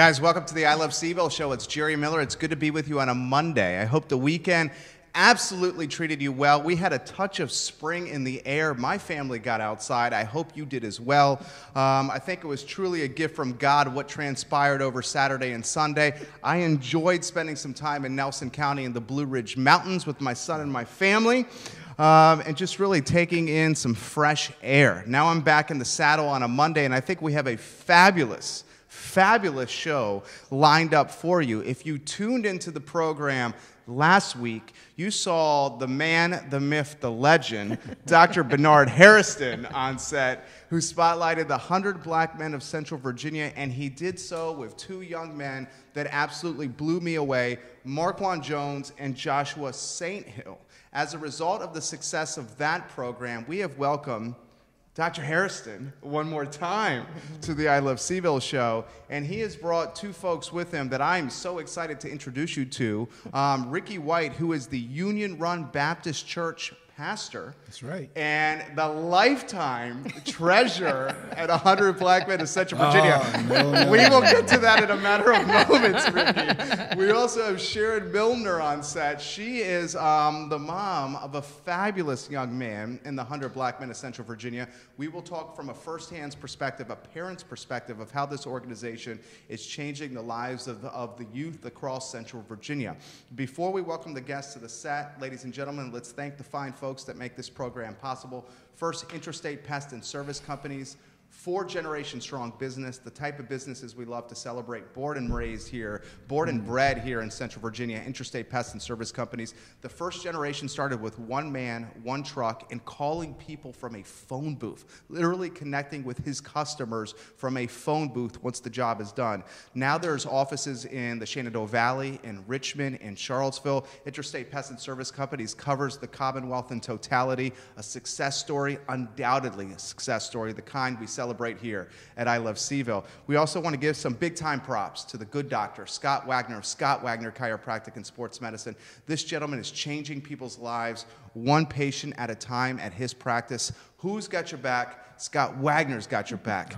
Guys, welcome to the I Love CVille show. It's Jerry Miller. It's good to be with you on a Monday. I hope the weekend absolutely treated you well. We had a touch of spring in the air. My family got outside. I hope you did as well. Um, I think it was truly a gift from God what transpired over Saturday and Sunday. I enjoyed spending some time in Nelson County in the Blue Ridge Mountains with my son and my family. Um, and just really taking in some fresh air. Now I'm back in the saddle on a Monday, and I think we have a fabulous fabulous show lined up for you. If you tuned into the program last week, you saw the man, the myth, the legend, Dr. Bernard Hairston on set, who spotlighted the 100 black men of Central Virginia, and he did so with two young men that absolutely blew me away Marquand Jones and Joshua St. Hill. As a result of the success of that program, we have welcomed Dr. Hairston one more time to the I Love CVille show, and he has brought two folks with him that I'm so excited to introduce you to. Um, Rickey White, who is the Union Run Baptist Church pastor. That's right. And the lifetime treasure at 100 Black Men of Central Virginia. Oh, no, no, we will get to that in a matter of moments, Rickey. We also have Sharon Millner on set. She is um, the mom of a fabulous young man in the 100 Black Men of Central Virginia. We will talk from a firsthand perspective, a parent's perspective of how this organization is changing the lives of the, of the youth across Central Virginia. Before we welcome the guests to the set, ladies and gentlemen, let's thank the fine folks that make this program possible. First, Intrastate Pest and Service Companies, four generation strong business, the type of businesses we love to celebrate, born and raised here, born and bred here in Central Virginia, Intrastate Pest and Service Companies. The first generation started with one man, one truck, and calling people from a phone booth, literally connecting with his customers from a phone booth once the job is done. Now there's offices in the Shenandoah Valley, in Richmond, in Charlottesville. Intrastate Pest and Service Companies covers the Commonwealth in totality, a success story, undoubtedly a success story, the kind we here at I Love CVille. We also want to give some big time props to the good doctor, Scott Wagner of Scott Wagner Chiropractic and Sports Medicine. This gentleman is changing people's lives one patient at a time at his practice. Who's got your back? Scott Wagner's got your back.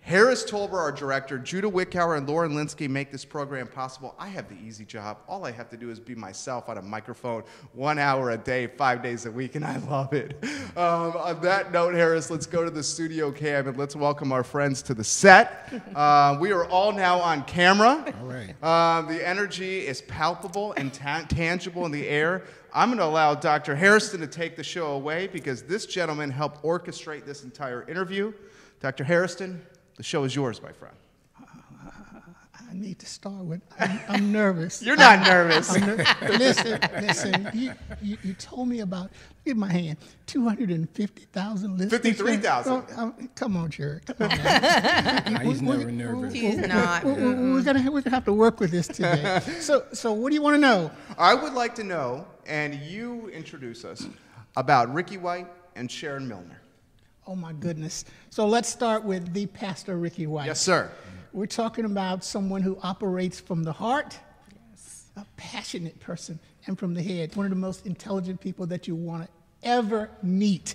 Harris Tolber, our director, Judah Wickower, and Lauren Linsky make this program possible. I have the easy job. All I have to do is be myself on a microphone one hour a day, five days a week, and I love it. Um, on that note, Harris, let's go to the studio cam and let's welcome our friends to the set. Uh, we are all now on camera. All right. Um, the energy is palpable and ta- tangible in the air. I'm going to allow Dr. Hairston to take the show away because this gentleman helped orchestrate this entire interview. Dr. Hairston, the show is yours, my friend. I need to start with. I'm, I'm nervous. You're not nervous. I'm ner- listen, listen. You, you, you told me about. Look at my hand. Two hundred and fifty thousand listeners. 53,000. Oh, um, come on, Jerry. Come on. now. He's We- we- never nervous. He's not. we- we- We're gonna we're gonna have to work with this today. So so what do you want to know? I would like to know, and you introduce us, about Rickey White and Sharon Millner. Oh my goodness. So let's start with the pastor Rickey White. Yes, sir. We're talking about someone who operates from the heart, a passionate person, and from the head. One of the most intelligent people that you want to ever meet.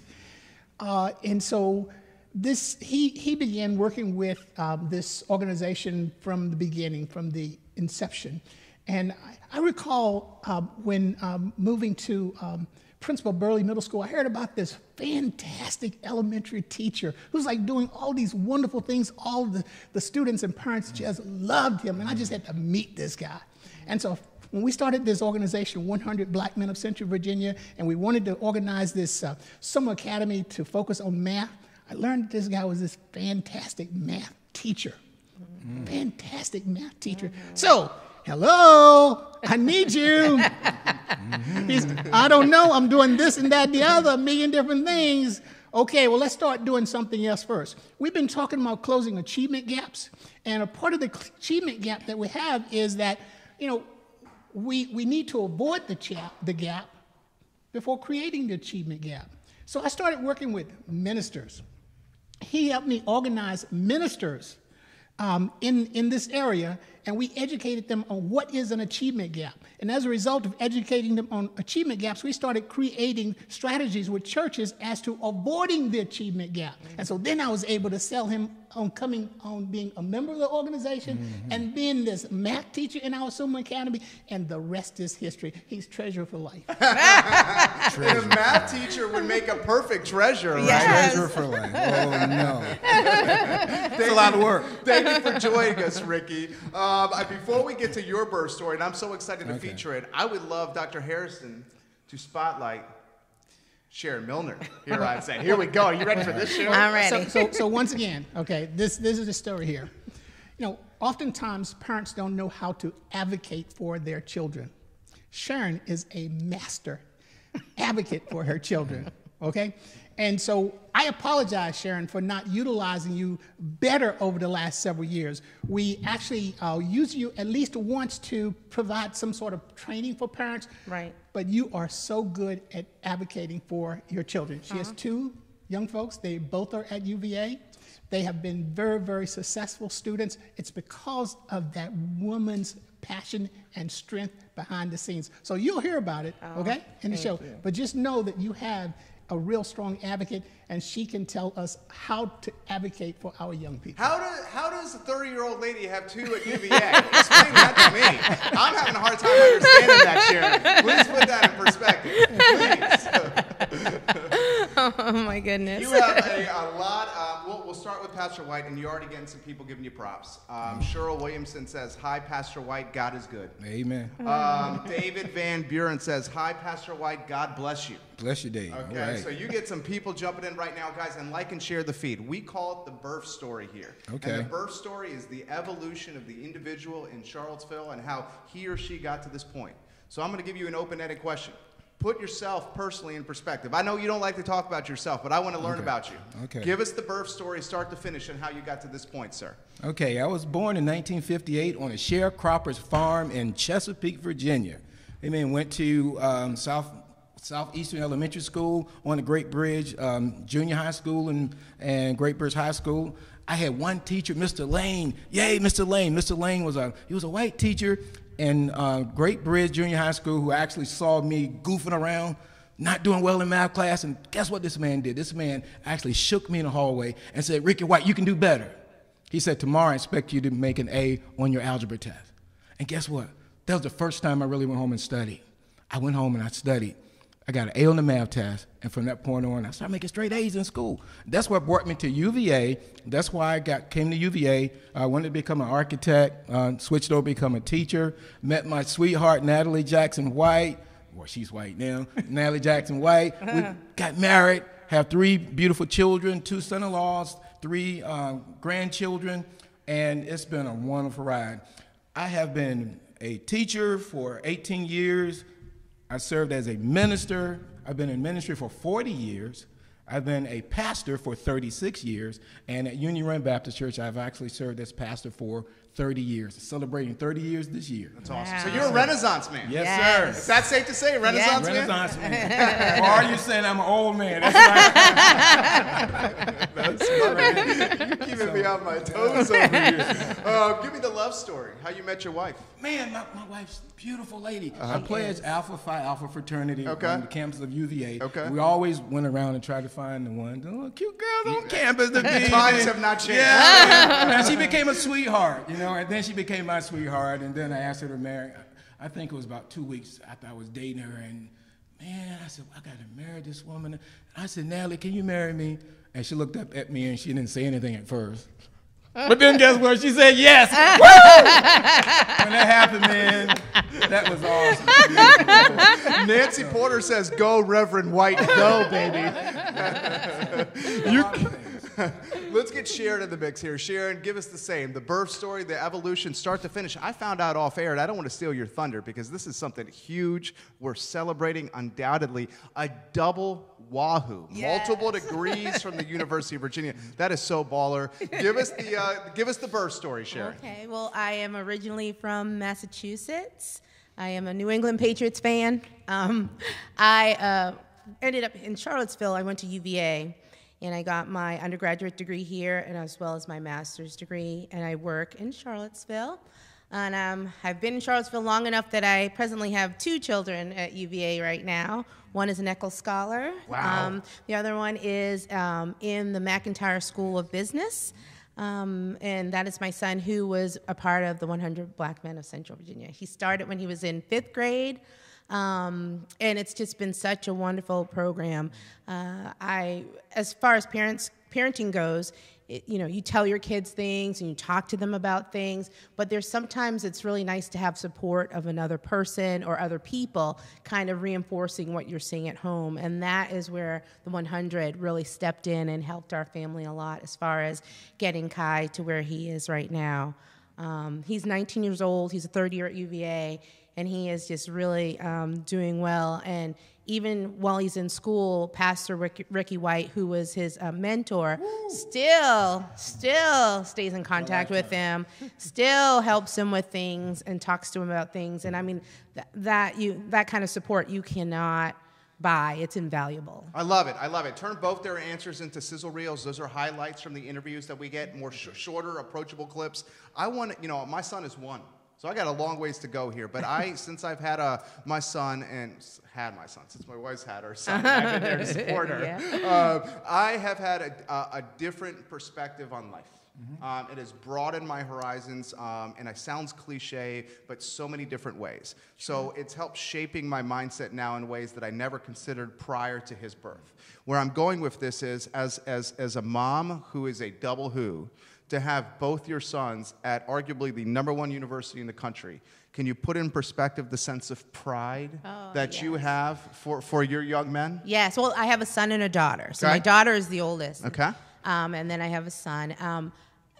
Uh, and so this he he began working with um, this organization from the beginning, from the inception. And I, I recall um, when um, moving to um, Principal Burley Middle School, I heard about this fantastic elementary teacher who's like doing all these wonderful things. All the, the students and parents just loved him, and I just had to meet this guy. And so when we started this organization, 100 Black Men of Central Virginia, and we wanted to organize this uh, summer academy to focus on math, I learned that this guy was this fantastic math teacher. Fantastic math teacher. So, hello, I need you. He's, I don't know, I'm doing this and that, the other, a million different things. Okay, well, let's start doing something else first. We've been talking about closing achievement gaps, and a part of the achievement gap that we have is that, you know, we, we need to avoid the, chap, the gap before creating the achievement gap. So I started working with ministers. He helped me organize ministers um, in, in this area, and we educated them on what is an achievement gap. And as a result of educating them on achievement gaps, we started creating strategies with churches as to avoiding the achievement gap. And so then I was able to sell him on coming on being a member of the organization mm-hmm. and being this math teacher in our Summa Academy, and the rest is history. He's treasure for life. treasure. a math teacher would make a perfect treasure, right? Yes. Treasure for life. Oh no, it's a lot of work. Thank you for joining us, Rickey. Um, before we get to your birth story, and I'm so excited to okay. feature it, I would love Dr. Hairston to spotlight Sharon Millner. Here I'm saying, here we go. Are you ready for this show? I'm ready. So, so, so once again, okay, this this is the story here. You know, oftentimes parents don't know how to advocate for their children. Sharon is a master advocate for her children. Okay, and so I apologize, Sharon, for not utilizing you better over the last several years. We actually uh, use you at least once to provide some sort of training for parents. Right. But you are so good at advocating for your children. She uh-huh. has two young folks. They both are at UVA. They have been very, very successful students. It's because of that woman's passion and strength behind the scenes. So you'll hear about it, oh, okay, in the show. You. But just know that you have a real strong advocate, and she can tell us how to advocate for our young people. How, do, how does a 30 year old lady have two at UVA? Explain that to me. I'm having a hard time understanding that, Sharon. Please put that in perspective. Please. oh, my goodness. You have a, a lot. Uh, we'll, we'll, start with Pastor White, and you're already getting some people giving you props. Um, Cheryl Williamson says, Hi, Pastor White. God is good. Amen. Um, David Van Buren says, Hi, Pastor White. God bless you. Bless you, Dave. Okay, right. so you get some people jumping in right now, guys, and like and share the feed. We call it the birth story here. Okay. And the birth story is the evolution of the individual in Charlottesville and how he or she got to this point. So I'm going to give you an open-ended question. Put yourself personally in perspective. I know you don't like to talk about yourself, but I want to learn okay. about you. Okay. Give us the birth story, start to finish, and how you got to this point, sir. Okay, I was born in 1958 on a sharecropper's farm in Chesapeake, Virginia. Amen. Went to um, South Southeastern Elementary School on the Great Bridge, um, Junior High School, and, and Great Bridge High School. I had one teacher, Mr. Lane. Yay, Mr. Lane. Mr. Lane was a he was a white teacher in uh, Great Bridge Junior High School who actually saw me goofing around, not doing well in math class. And guess what this man did? This man actually shook me in the hallway and said, Rickey White, you can do better. He said, Tomorrow I expect you to make an A on your algebra test. And guess what? That was the first time I really went home and studied. I went home and I studied. I got an A on the math test, and from that point on, I started making straight A's in school. That's what brought me to UVA. That's why I got came to UVA. I wanted to become an architect. Uh, switched over to become a teacher. Met my sweetheart Natalie Jackson White. Well, she's white now. Natalie Jackson White. We got married. Have three beautiful children, two son-in-laws, three uh, grandchildren, and it's been a wonderful ride. I have been a teacher for 18 years I served as a minister. I've been in ministry for 40 years. I've been a pastor for 36 years. And at Union Run Baptist Church, I've actually served as pastor for 30 years, celebrating 30 years this year. That's awesome. Wow. So you're a Renaissance man. Yes, yes. sir. Is that safe to say, Renaissance yes. man? Renaissance man. or are you saying I'm an old man? That's right. That's funny. You're keeping so, me on my toes over here. Uh, give me the love story. How you met your wife? Man, my, my wife's a beautiful lady. Uh-huh. I pledged Alpha Phi Alpha fraternity okay. on the campus of UVA. Okay. We always went around and tried to find the one, the little cute girls on campus. The times have not changed. Yeah. and she became a sweetheart, you know, and then she became my sweetheart, and then I asked her to marry. I think it was about two weeks after I was dating her, and man, I said, well, I got to marry this woman. And I said, Natalie, can you marry me? And she looked up at me, and she didn't say anything at first. But then guess what? She said yes. when that happened, man, that was awesome. Nancy Porter says, "Go, Reverend White, go, baby." you, Let's get Sharon in the mix here. Sharon, give us the same. The birth story, the evolution, start to finish. I found out off air, and I don't want to steal your thunder because this is something huge. We're celebrating undoubtedly a double Wahoo, yes. multiple degrees from the University of Virginia. That is so baller. Give us the uh, give us the birth story, Sharon. Okay. Well, I am originally from Massachusetts. I am a New England Patriots fan. Um, I uh, ended up in Charlottesville. I went to UVA and I got my undergraduate degree here and as well as my master's degree, and I work in Charlottesville. And um, I've been in Charlottesville long enough that I presently have two children at UVA right now. One is an Echols Scholar. Wow. Um, the other one is um, in the McIntire School of Business. Um, and that is my son, who was a part of the 100 Black Men of Central Virginia. He started when he was in fifth grade. Um, and it's just been such a wonderful program. Uh, I, as far as parents parenting goes, it, you know, you tell your kids things and you talk to them about things, but there's sometimes it's really nice to have support of another person or other people kind of reinforcing what you're seeing at home. And that is where the 100 really stepped in and helped our family a lot as far as getting Kai to where he is right now. Um, he's 19 years old, he's a third year at UVA, and he is just really um, doing well. And even while he's in school, Pastor Rickey, Rickey White, who was his uh, mentor, Woo. still, still stays in contact like with him, still helps him with things and talks to him about things. And I mean, th- that you that kind of support you cannot buy. It's invaluable. I love it. I love it. Turn both their answers into sizzle reels. Those are highlights from the interviews that we get, more sh- shorter, approachable clips. I want, you know, my son is one. So I got a long ways to go here. But I, since I've had a, my son and had my son, since my wife's had her son, I've been there to support her. yeah. uh, I have had a, a, a different perspective on life. Mm-hmm. Um, it has broadened my horizons, um, and it sounds cliche, but so many different ways. So it's helped shaping my mindset now in ways that I never considered prior to his birth. Where I'm going with this is, as, as, as a mom who is a double who, to have both your sons at arguably the number one university in the country. Can you put in perspective the sense of pride oh, that yes. you have for, for your young men? Yes. Well, I have a son and a daughter. So okay. my daughter is the oldest. Okay. Um, and then I have a son. Um,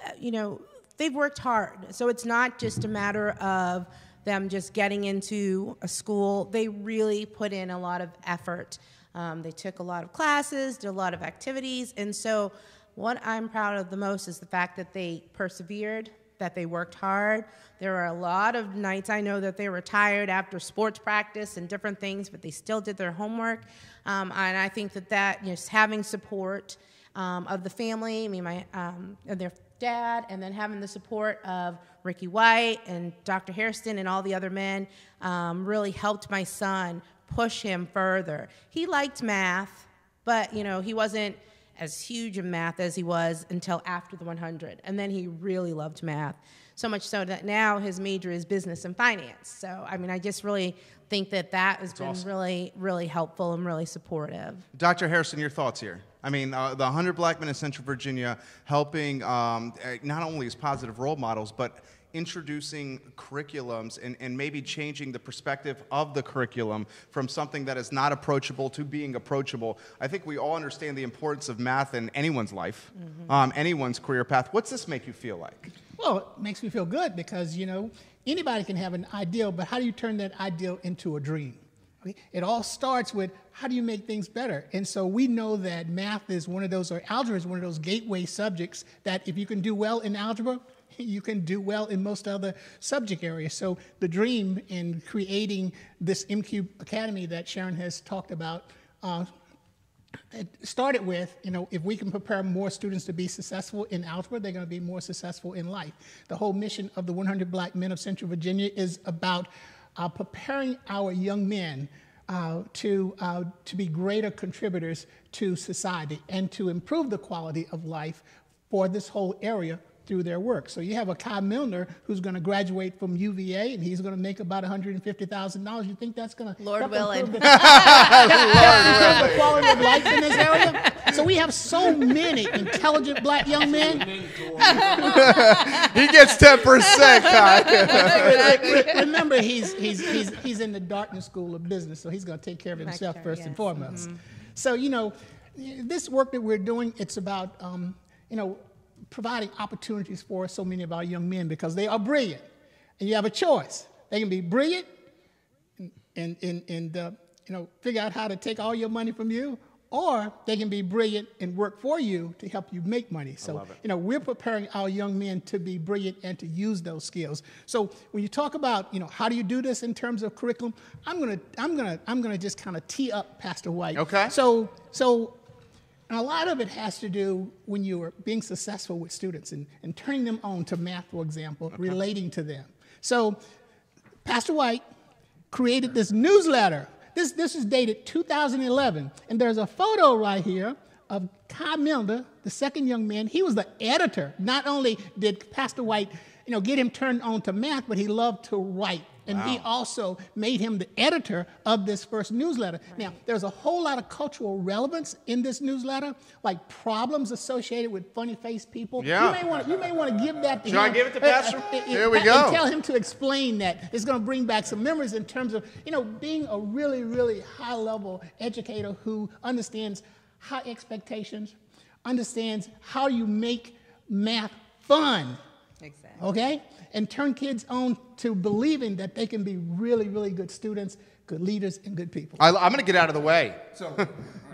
uh, you know, they've worked hard. So it's not just a matter of them just getting into a school. They really put in a lot of effort. Um, they took a lot of classes, did a lot of activities. And so what I'm proud of the most is the fact that they persevered, that they worked hard. There were a lot of nights I know that they were tired after sports practice and different things, but they still did their homework. Um, and I think that that, you know, having support um, of the family, mean, my, um, their dad, and then having the support of Rickey White and Dr. Hairston and all the other men um, really helped my son push him further. He liked math, but, you know, he wasn't – as huge in math as he was until after the 100. And then he really loved math. So much so that now his major is business and finance. So, I mean, I just really think that that has That's been awesome. really, really helpful and really supportive. Dr. Hairston, your thoughts here? I mean, uh, the 100 Black Men in Central Virginia helping um, eh, not only as positive role models, but introducing curriculums and, and maybe changing the perspective of the curriculum from something that is not approachable to being approachable. I think we all understand the importance of math in anyone's life, mm-hmm. um, anyone's career path. What's this make you feel like? Well, it makes me feel good because, you know, anybody can have an ideal, but how do you turn that ideal into a dream? It all starts with how do you make things better? And so we know that math is one of those, or algebra is one of those gateway subjects that if you can do well in algebra, you can do well in most other subject areas. So the dream in creating this MCube Academy that Sharon has talked about uh, it started with, you know, if we can prepare more students to be successful in algebra, they're going to be more successful in life. The whole mission of the 100 Black Men of Central Virginia is about uh, preparing our young men uh, to, uh, to be greater contributors to society and to improve the quality of life for this whole area through their work. So you have a Kai Millner who's going to graduate from UVA and he's going to make about $150,000. You think that's going to Lord willing the, the quality of life in this area? So we have so many intelligent black young men. he gets 10%, Kai. Remember, he's, he's, he's, he's in the Dartmouth School of Business, so he's going to take care of himself first yes. and foremost. Mm-hmm. So, you know, this work that we're doing, it's about, um, you know, providing opportunities for so many of our young men because they are brilliant. And you have a choice. They can be brilliant and, and, and, and uh, you know, figure out how to take all your money from you, or they can be brilliant and work for you to help you make money. So, you know, we're preparing our young men to be brilliant and to use those skills. So, when you talk about, you know, how do you do this in terms of curriculum, I'm gonna, I'm gonna, I'm gonna just kind of tee up Pastor White. Okay. So, so and a lot of it has to do when you are being successful with students and, and turning them on to math, for example, okay. relating to them. So, Pastor White created this newsletter. This, this is dated 2011, and there's a photo right here of Kai Millner, the second young man. He was the editor. Not only did Pastor White, you know, get him turned on to math, but he loved to write. And wow. he also made him the editor of this first newsletter. Right. Now, there's a whole lot of cultural relevance in this newsletter, like problems associated with funny face people. Yeah. You may want to, you may want to give that to Should him. I give it to Pastor? Uh, uh, Here we go. tell him to explain that. It's going to bring back some memories in terms of, you know, being a really, really high level educator who understands high expectations, understands how you make math fun. Exactly. Okay? and turn kids on to believing that they can be really, really good students, good leaders, and good people. I, am going to get out of the way. So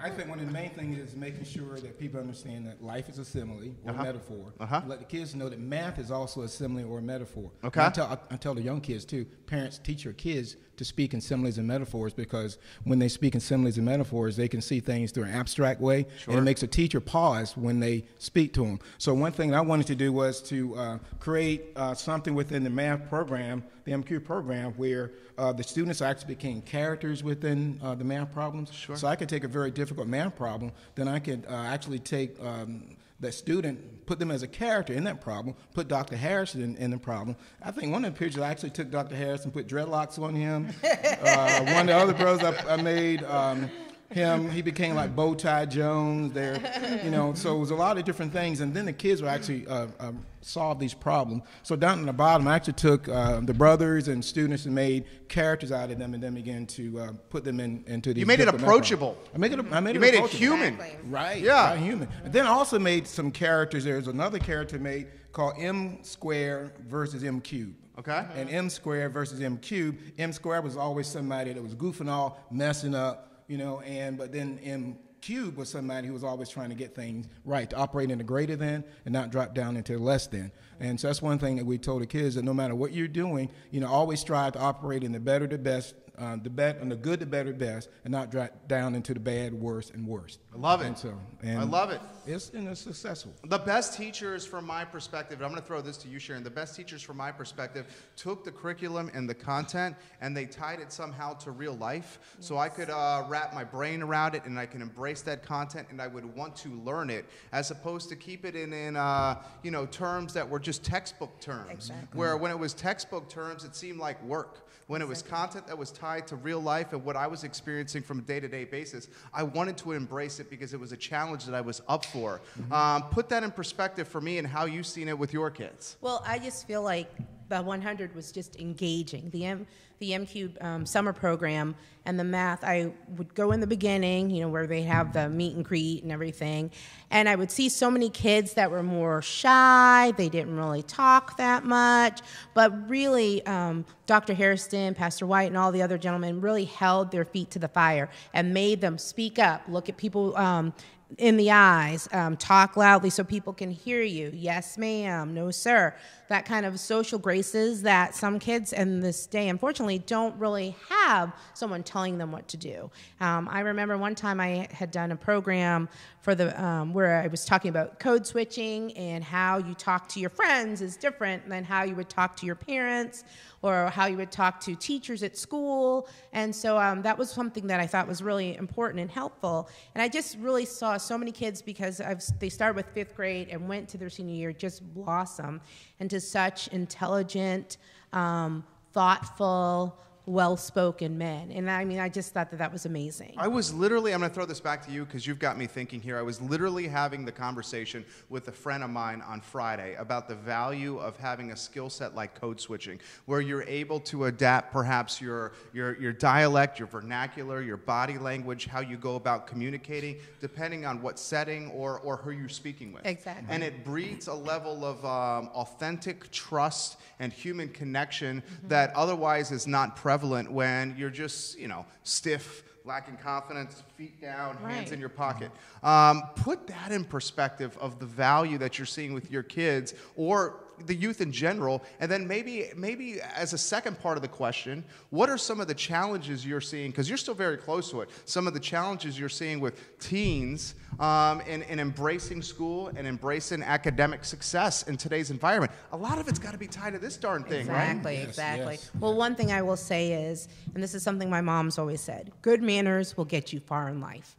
I think one of the main things is making sure that people understand that life is a simile or uh-huh. metaphor. Uh-huh. Let the kids know that math is also a simile or a metaphor. Okay. I tell, I tell the young kids too, parents teach your kids to speak in similes and metaphors because when they speak in similes and metaphors, they can see things through an abstract way, sure. and it makes a teacher pause when they speak to them. So one thing I wanted to do was to uh, create uh, something within the math program, the MQ program, where uh, the students actually became characters within uh, the math problems. Sure. So I could take a very difficult math problem, then I could uh, actually take um, that student, put them as a character in that problem, put Dr. Hairston in, in the problem. I think one of the pictures I actually took Dr. Hairston, put dreadlocks on him. uh, one of the other brothers I, I made, um, him, he became like Bowtie Jones there, you know, so it was a lot of different things. And then the kids were actually uh, um, solve these problems. So down in the bottom, I actually took uh, the brothers and students and made characters out of them, and then began to uh, put them in into these. You made it approachable. I made it. I made you it. made it human. Exactly. Right. Yeah. Right, human. And then I also made some characters. There's another character made called M square versus M cube. Okay. And M square versus M cube. M square was always somebody that was goofing off, messing up, you know, and but then M Cube was somebody who was always trying to get things right, to operate in the greater than and not drop down into less than. And so that's one thing that we told the kids that no matter what you're doing, you know, always strive to operate in the better, the best, uh, the bet and the good, the better, best, and not drop down into the bad, worse, and worst. I love it. And so, and I love it. It's and it's successful. The best teachers, from my perspective, I'm going to throw this to you, Sharon. The best teachers, from my perspective, took the curriculum and the content and they tied it somehow to real life, yes. so I could uh, wrap my brain around it and I can embrace that content and I would want to learn it, as opposed to keep it in, in uh, you know terms that were just textbook terms. Exactly. Where when it was textbook terms, it seemed like work when it was content that was tied to real life and what I was experiencing from a day to day basis, I wanted to embrace it because it was a challenge that I was up for. Mm-hmm. Um, put that in perspective for me and how you've seen it with your kids. Well, I just feel like the 100 was just engaging. The M, the MQ um, summer program and the math, I would go in the beginning, you know, where they have the meet and greet and everything, and I would see so many kids that were more shy. They didn't really talk that much, but really, um, Dr. Hairston, Pastor White, and all the other gentlemen really held their feet to the fire and made them speak up, look at people um, in the eyes, um, talk loudly so people can hear you. Yes, ma'am. No, sir. That kind of social graces that some kids in this day, unfortunately, don't really have someone telling them what to do. Um, I remember one time I had done a program for the um, where I was talking about code switching and how you talk to your friends is different than how you would talk to your parents or how you would talk to teachers at school. And so um, that was something that I thought was really important and helpful. And I just really saw so many kids because I've, they started with fifth grade and went to their senior year just blossom into such intelligent, um, thoughtful, well spoken men. And I mean, I just thought that that was amazing. I was literally, I'm going to throw this back to you because you've got me thinking here. I was literally having the conversation with a friend of mine on Friday about the value of having a skill set like code switching, where you're able to adapt perhaps your, your, your dialect, your vernacular, your body language, how you go about communicating, depending on what setting or, or who you're speaking with. Exactly. And it breeds a level of um, authentic trust and human connection mm-hmm. that otherwise is not present prevalent when you're just, you know, stiff, lacking confidence, feet down, right. hands in your pocket. Um, put that in perspective of the value that you're seeing with your kids or the youth in general? And then maybe, maybe as a second part of the question, what are some of the challenges you're seeing? Because you're still very close to it. Some of the challenges you're seeing with teens um, in, in embracing school and embracing academic success in today's environment. A lot of it's got to be tied to this darn thing, right? Exactly, Yes, exactly. yes. Well, one thing I will say is, and this is something my mom's always said good manners will get you far in life.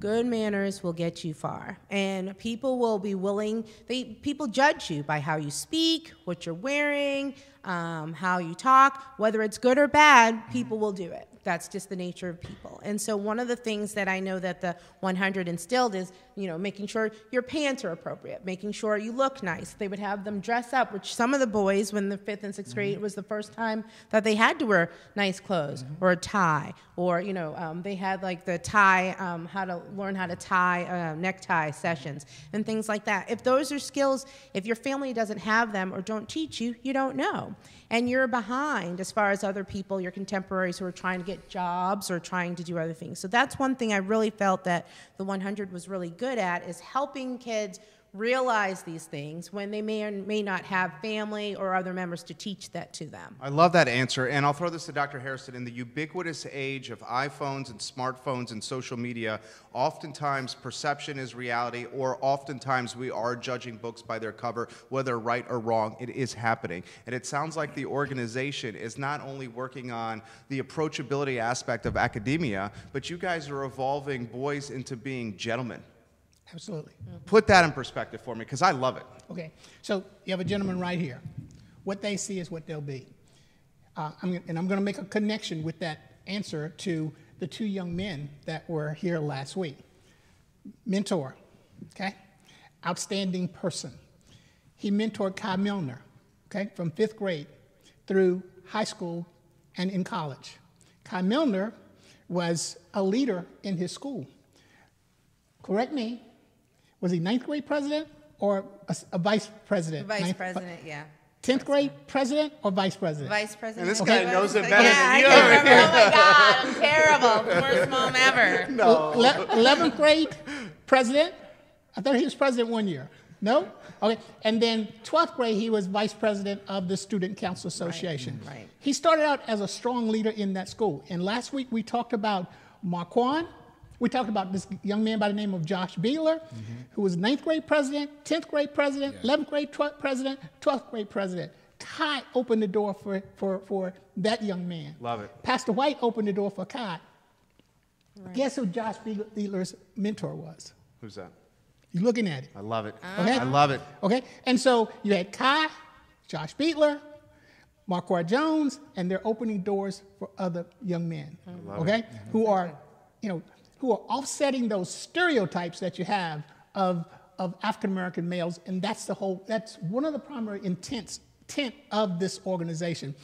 Good manners will get you far. And people will be willing, they, people judge you by how you speak, what you're wearing, um, how you talk. Whether it's good or bad, people will do it. That's just the nature of people. And so one of the things that I know that the 100 instilled is, you know, making sure your pants are appropriate, making sure you look nice. They would have them dress up, which some of the boys, when the fifth and 6th grade, was the first time that they had to wear nice clothes or a tie, or you know, um, they had like the tie, um, how to learn how to tie uh, necktie sessions and things like that. If those are skills, if your family doesn't have them or don't teach you, you don't know and you're behind as far as other people, your contemporaries who are trying to get jobs or trying to do other things. So that's one thing I really felt that the 100 was really good at is helping kids realize these things when they may or may not have family or other members to teach that to them. I love that answer, and I'll throw this to Dr. Hairston. In the ubiquitous age of iPhones and smartphones and social media, oftentimes perception is reality, or oftentimes we are judging books by their cover, whether right or wrong. It is happening. And it sounds like the organization is not only working on the approachability aspect of academia, but you guys are evolving boys into being gentlemen. Absolutely. Put that in perspective for me, because I love it. Okay, so you have a gentleman right here. What they see is what they'll be. Uh, I'm, and I'm going to make a connection with that answer to the two young men that were here last week. Mentor, okay? Outstanding person. He mentored Kai Millner, okay, from fifth grade through high school and in college. Kai Millner was a leader in his school. Correct me, was he ninth grade president or a, a vice president? Vice Ninth- president, yeah. 10th grade president or vice president? Vice president. And this guy Okay. knows it better I than you. can remember. Oh my God, I'm terrible. Worst mom ever. Le- 11th grade president. I thought he was president one year. No? Okay. And then 12th grade, he was vice president of the Student Council Association. right. He started out as a strong leader in that school. And last week, we talked about Marquand. We talked about this young man by the name of Josh Beeler, who was ninth grade president, 10th grade president, 11th grade tw- president, 12th grade president. Kai opened the door for, for, for that young man. Love it. Pastor White opened the door for Kai. Guess who Josh Beeler's mentor was? Who's that? You're looking at it. I love it. Okay? I love it. Okay? And so you had Kai, Josh Beeler, Marquand Jones, and they're opening doors for other young men. Okay? Who are, you know, who are offsetting those stereotypes that you have of, of African American males, and that's the whole that's one of the primary intents intent of this organization.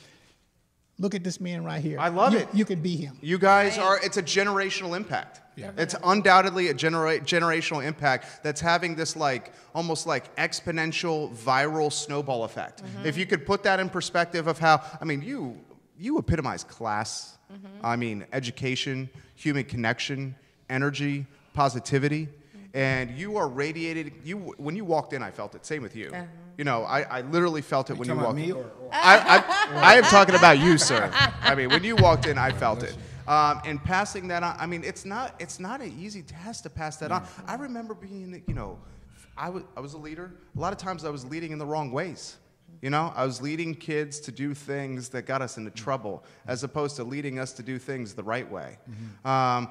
Look at this man right here. I love You- it. You could be him. You guys are, it's a generational impact. Yeah. It's undoubtedly a genera- generational impact that's having this like, almost like exponential viral snowball effect. Mm-hmm. If you could put that in perspective of how, I mean, you, you epitomize class, mm-hmm. I mean, education, human connection, energy, positivity. And you are radiated. You when you walked in, I felt it. Same with you. You know, I, I literally felt it when you talking walked. about me or- or- I, I, I am talking about you, sir. I mean, when you walked in, I felt it. Um, and passing that on, I mean, it's not it's not an easy task to pass that on. I remember being, you know, I was I was a leader. A lot of times I was leading in the wrong ways. You know, I was leading kids to do things that got us into trouble, as opposed to leading us to do things the right way. Um,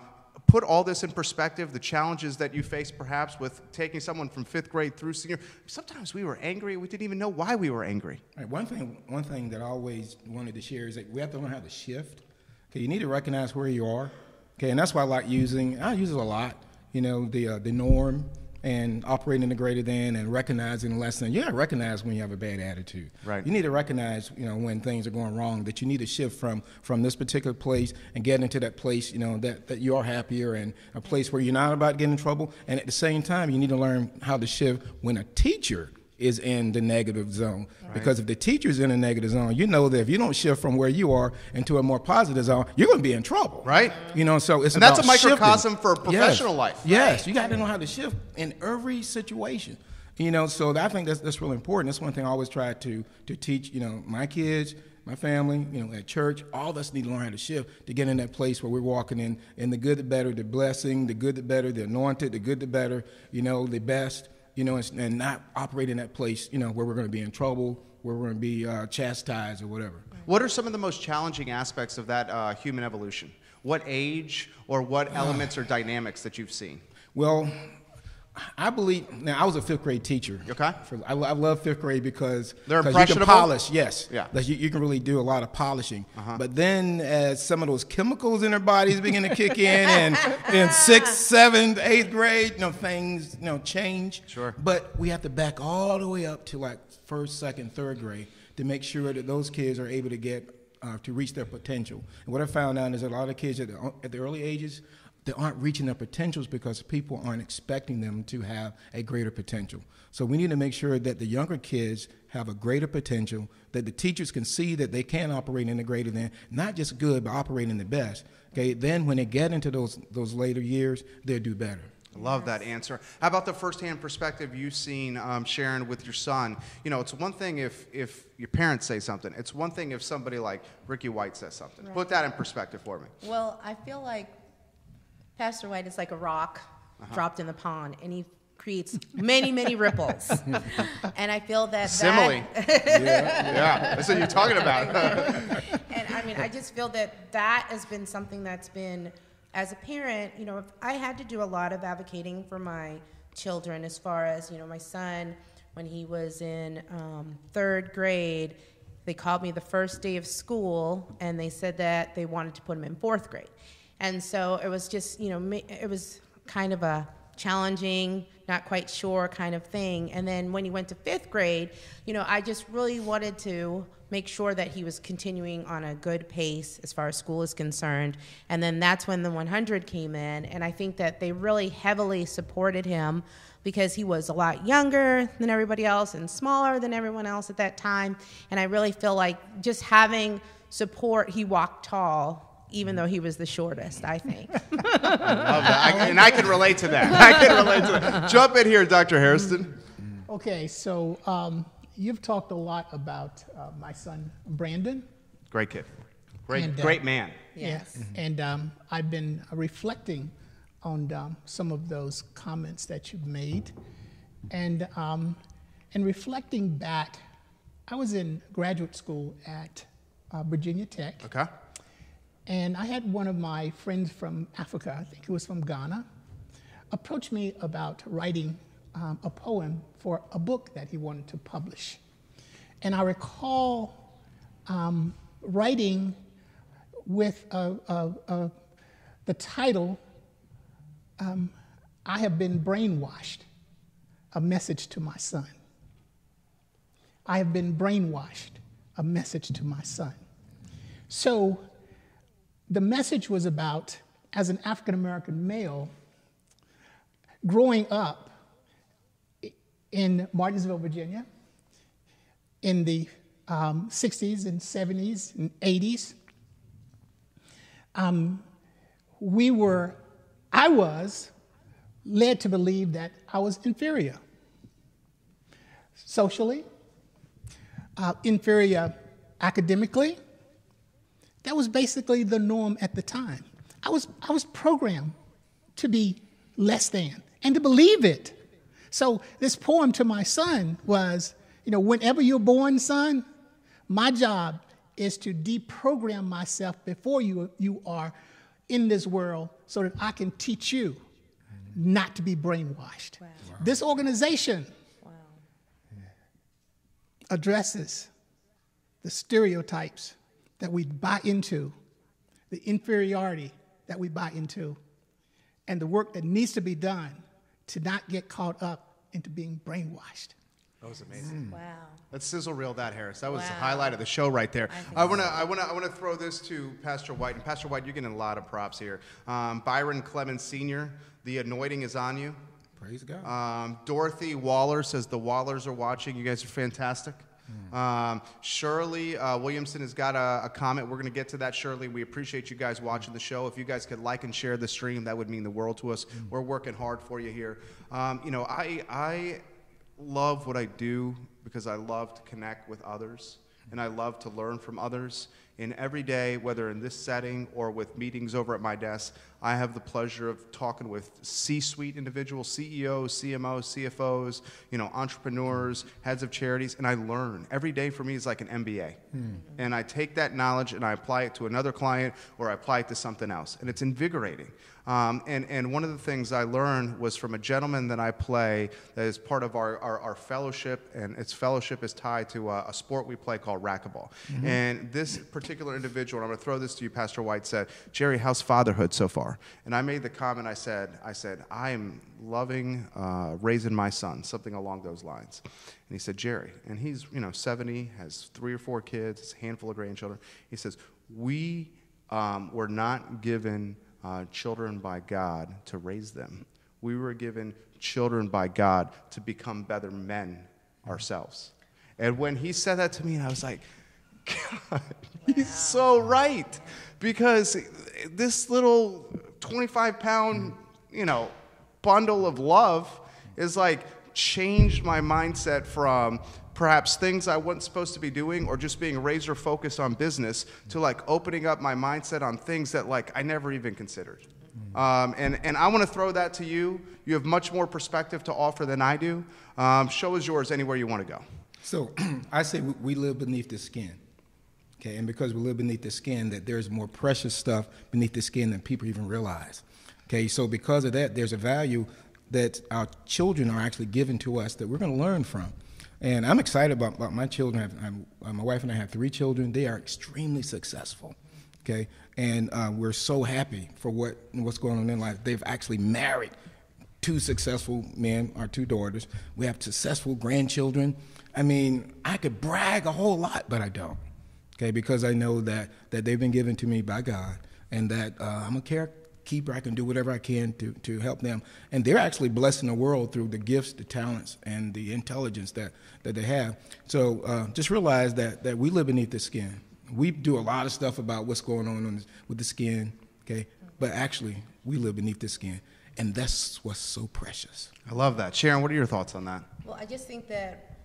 put all this in perspective, the challenges that you face perhaps with taking someone from fifth grade through senior. Sometimes we were angry, we didn't even know why we were angry. Right, one thing, one thing that I always wanted to share is that we have to learn how to shift. Okay, you need to recognize where you are. Okay, and that's why I like using. I use it a lot. You know, the uh, the norm and operating in the greater than and recognizing less than. You gotta recognize when you have a bad attitude. Right. You need to recognize, you know, when things are going wrong. That you need to shift from from this particular place and get into that place, you know, that that you are happier and a place where you're not about getting in trouble. And at the same time, you need to learn how to shift when a teacher is in the negative zone. Because if the teacher's in a negative zone, you know that if you don't shift from where you are into a more positive zone, you're going to be in trouble. Right. You know, so it's And that's a microcosm shifting. for professional Yes. life. Yes, you got to know how to shift in every situation. You know, so I think that's that's really important. That's one thing I always try to to teach. You know, my kids, my family, you know, at church, all of us need to learn how to shift to get in that place where we're walking in in the good, the better, the blessing, the good, the better, the anointed, the good, the better. You know, the best. You know, and, and not operate in that place. You know, where we're going to be in trouble, where we're going to be uh, chastised or whatever. What are some of the most challenging aspects of that uh, human evolution? What age or what elements or dynamics that you've seen? Well, I believe now. I was a fifth grade teacher. Okay. For, I, I love fifth grade because They're 'cause you can impressionable? polish. Yes. Yeah. Like you, you can really do a lot of polishing. Uh-huh. But then, as some of those chemicals in their bodies begin to kick in, and in sixth, seventh, eighth grade, you know, things you know change. Sure. But we have to back all the way up to like first, second, third grade to make sure that those kids are able to get uh, to reach their potential. And what I found out is that a lot of kids at the, at the early ages they aren't reaching their potentials because people aren't expecting them to have a greater potential. So we need to make sure that the younger kids have a greater potential, that the teachers can see that they can operate in the greater than, not just good, but operating the best. Okay, then when they get into those those later years, they'll do better. I Love that answer. How about the firsthand perspective you've seen, um, Sharon, with your son? You know, it's one thing if if your parents say something. It's one thing if somebody like Rickey White says something. Put that in perspective for me. Well, I feel like Pastor White is like a rock Uh-huh. dropped in the pond, and he creates many, many ripples. and I feel that Simile. that yeah, that's what you're talking about. and I mean, I just feel that that has been something that's been, as a parent, you know, if I had to do a lot of advocating for my children as far as, you know, my son, when he was in um, third grade, they called me the first day of school and they said that they wanted to put him in fourth grade. And so it was just, you know, it was kind of a challenging, not quite sure kind of thing. And then when he went to fifth grade, you know, I just really wanted to make sure that he was continuing on a good pace as far as school is concerned. And then that's when the 100 came in. And I think that they really heavily supported him because he was a lot younger than everybody else and smaller than everyone else at that time. And I really feel like just having support, he walked tall. Even though he was the shortest, I think. Love that. I, and I can relate to that. I can relate to that. Jump in here, Dr. Hairston. Okay, so um, you've talked a lot about uh, my son Brandon. Great kid. Great, And, uh, great man. Yes. Yeah, And um, I've been reflecting on um, some of those comments that you've made. And, um, and reflecting back, I was in graduate school at uh, Virginia Tech. Okay. And I had one of my friends from Africa, I think it was from Ghana, approach me about writing um, a poem for a book that he wanted to publish. And I recall um, writing with a, a, a, the title, um, I Have Been Brainwashed, a message to my son. I have been brainwashed, a message to my son. So the message was about, as an African American male, growing up in Martinsville, Virginia, in the um, 60s and 70s and 80s, um, we were, I was led to believe that I was inferior socially, uh, inferior academically. That was basically the norm at the time. I was, I was programmed to be less than and to believe it. So this poem to my son was, you know, whenever you're born, son, my job is to deprogram myself before you, you are in this world so that I can teach you not to be brainwashed. This organization addresses the stereotypes that we buy into, the inferiority that we buy into, and the work that needs to be done to not get caught up into being brainwashed. That was amazing. Wow. Let's sizzle reel that, Harris. That was the highlight of the show right there. think I want to, I want to, I want to throw this to Pastor White. And Pastor White, you're getting a lot of props here. Um, Byron Clemens Sr., the anointing is on you. Praise God. Um, Dorothy Waller says the Wallers are watching. You guys are fantastic. Um, Shirley uh, Williamson has got a, a comment. We're going to get to that, Shirley. We appreciate you guys watching the show. If you guys could like and share the stream, that would mean the world to us. We're working hard for you here. Um, you know, I, I love what I do because I love to connect with others and I love to learn from others. And every day, whether in this setting or with meetings over at my desk, I have the pleasure of talking with C-suite individuals, CEOs, CMOs, CFOs, you know, entrepreneurs, heads of charities, and I learn. Every day for me is like an MBA. Mm. And I take that knowledge and I apply it to another client or I apply it to something else. And it's invigorating. Um, and, and one of the things I learned was from a gentleman that I play that is part of our, our, our fellowship, and its fellowship is tied to a, a sport we play called racquetball. Mm-hmm. And this particular individual, and I'm going to throw this to you, Pastor White, said, Jerry, how's fatherhood so far? And I made the comment, I said, I said, I am loving uh, raising my son, something along those lines. And he said, Jerry, and he's, you know, 70, has three or four kids, a handful of grandchildren. He says, we um, were not given uh, children by God to raise them. We were given children by God to become better men ourselves. And when he said that to me, I was like, God, he's so right. Because this little 25 pound, you know, bundle of love is like changed my mindset from perhaps things I wasn't supposed to be doing or just being razor focused on business to like opening up my mindset on things that like I never even considered. Um, and, and I want to throw that to you. You have much more perspective to offer than I do. Um, show is yours anywhere you want to go. So I say we live beneath the skin. Okay, and because we live beneath the skin, that there's more precious stuff beneath the skin than people even realize. Okay, so because of that, there's a value that our children are actually given to us that we're going to learn from. And I'm excited about, about my children. I'm, uh, my wife and I have three children. They are extremely successful. Okay, and uh, we're so happy for what what's going on in life. They've actually married two successful men, our two daughters. We have successful grandchildren. I mean, I could brag a whole lot, but I don't. Okay, because I know that that they've been given to me by God, and that uh, I'm a character keeper. I can do whatever I can to, to help them. And they're actually blessing the world through the gifts, the talents, and the intelligence that, that they have. So uh, just realize that, that we live beneath the skin. We do a lot of stuff about what's going on, on with the skin, okay? But actually, we live beneath the skin. And that's what's so precious. I love that. Sharon, what are your thoughts on that? Well, I just think that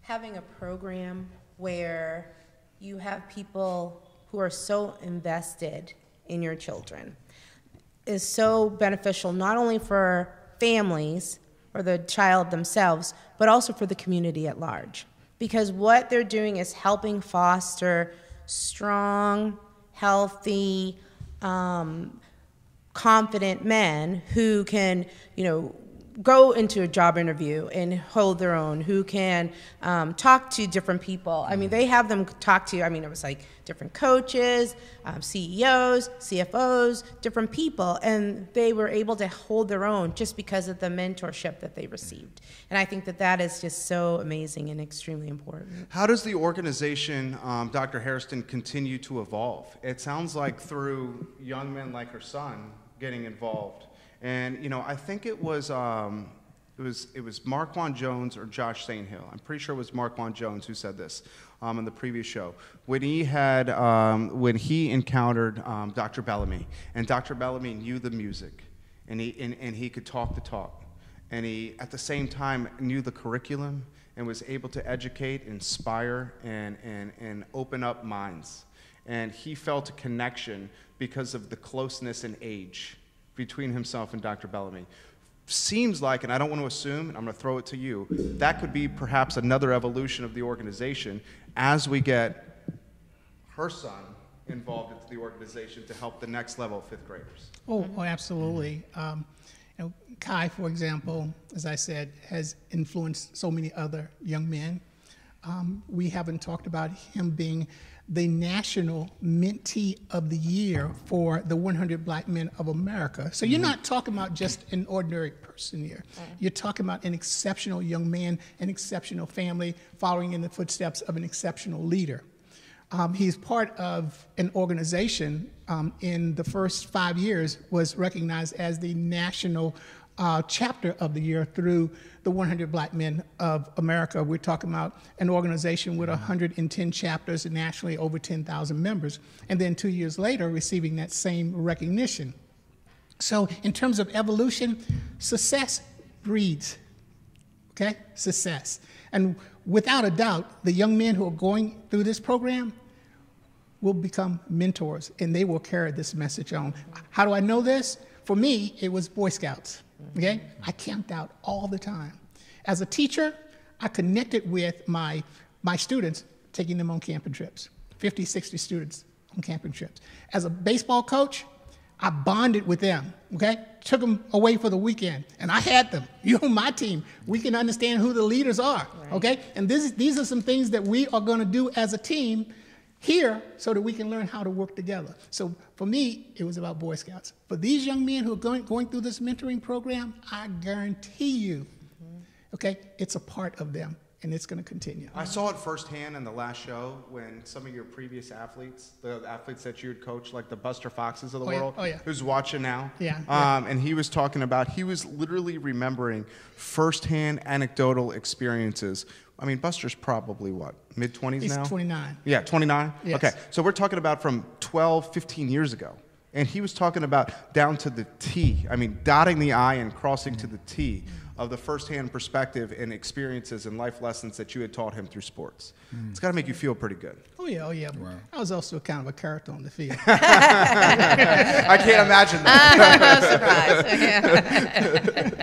having a program where you have people who are so invested in your children is so beneficial not only for families or the child themselves, but also for the community at large. Because what they're doing is helping foster strong, healthy, um, confident men who can, you know, go into a job interview and hold their own, who can um, talk to different people. I mean, they have them talk to, I mean, it was like different coaches, um, CEOs, CFOs, different people, and they were able to hold their own just because of the mentorship that they received. And I think that that is just so amazing and extremely important. How does the organization, um, Dr. Hairston, continue to evolve? It sounds like through young men like her son getting involved and you know, I think it was um, it was it was Marquand Jones or Josh St. Hill. I'm pretty sure it was Marquand Jones who said this um, in the previous show when he had um, when he encountered um, Dr. Bellamy, and Dr. Bellamy knew the music, and he and, and he could talk the talk, and he at the same time knew the curriculum and was able to educate, inspire, and and and open up minds. And he felt a connection because of the closeness in age between himself and Dr. Bellamy. Seems like, and I don't want to assume, and I'm going to throw it to you, that could be perhaps another evolution of the organization as we get her son involved into the organization to help the next level of fifth graders. Oh, oh absolutely. Um, you know, Kai, for example, as I said, has influenced so many other young men. Um, we haven't talked about him being the National Mentee of the Year for the 100 Black Men of America. So you're mm-hmm. not talking about just an ordinary person here. You're talking about an exceptional young man, an exceptional family, following in the footsteps of an exceptional leader. Um, he's part of an organization um, in the first five years was recognized as the National uh, chapter of the year through the 100 Black Men of America. We're talking about an organization with 110 chapters and nationally over 10,000 members. And then two years later, receiving that same recognition. So, in terms of evolution, success breeds okay? Success. And without a doubt, the young men who are going through this program will become mentors and they will carry this message on. How do I know this? For me, it was Boy Scouts, okay? I camped out all the time. As a teacher, I connected with my, my students, taking them on camping trips 50, 60 students on camping trips. As a baseball coach, I bonded with them, okay? Took them away for the weekend, and I had them. You're on my team. We can understand who the leaders are, okay? And this these are some things that we are going to do as a team here so that we can learn how to work together. So for me, it was about Boy Scouts. For these young men who are going, going through this mentoring program, I guarantee you, okay, it's a part of them and it's going to continue. I saw it firsthand in the last show when some of your previous athletes, the athletes that you had coached, like the Buster Foxes of the Oh, yeah. world, Oh, yeah. who's watching now. Yeah, Um, and he was talking about, he was literally remembering firsthand anecdotal experiences. I mean, Buster's probably what, mid 20s now? He's now? 29. Yeah, 29? Yes. Okay, so we're talking about from 12, 15 years ago. And he was talking about down to the T. I mean, dotting the I and crossing to the T of the firsthand perspective and experiences and life lessons that you had taught him through sports. It's got to make you feel pretty good. Oh, yeah, oh, yeah. I was also kind of a character on the field. I can't imagine that. I'm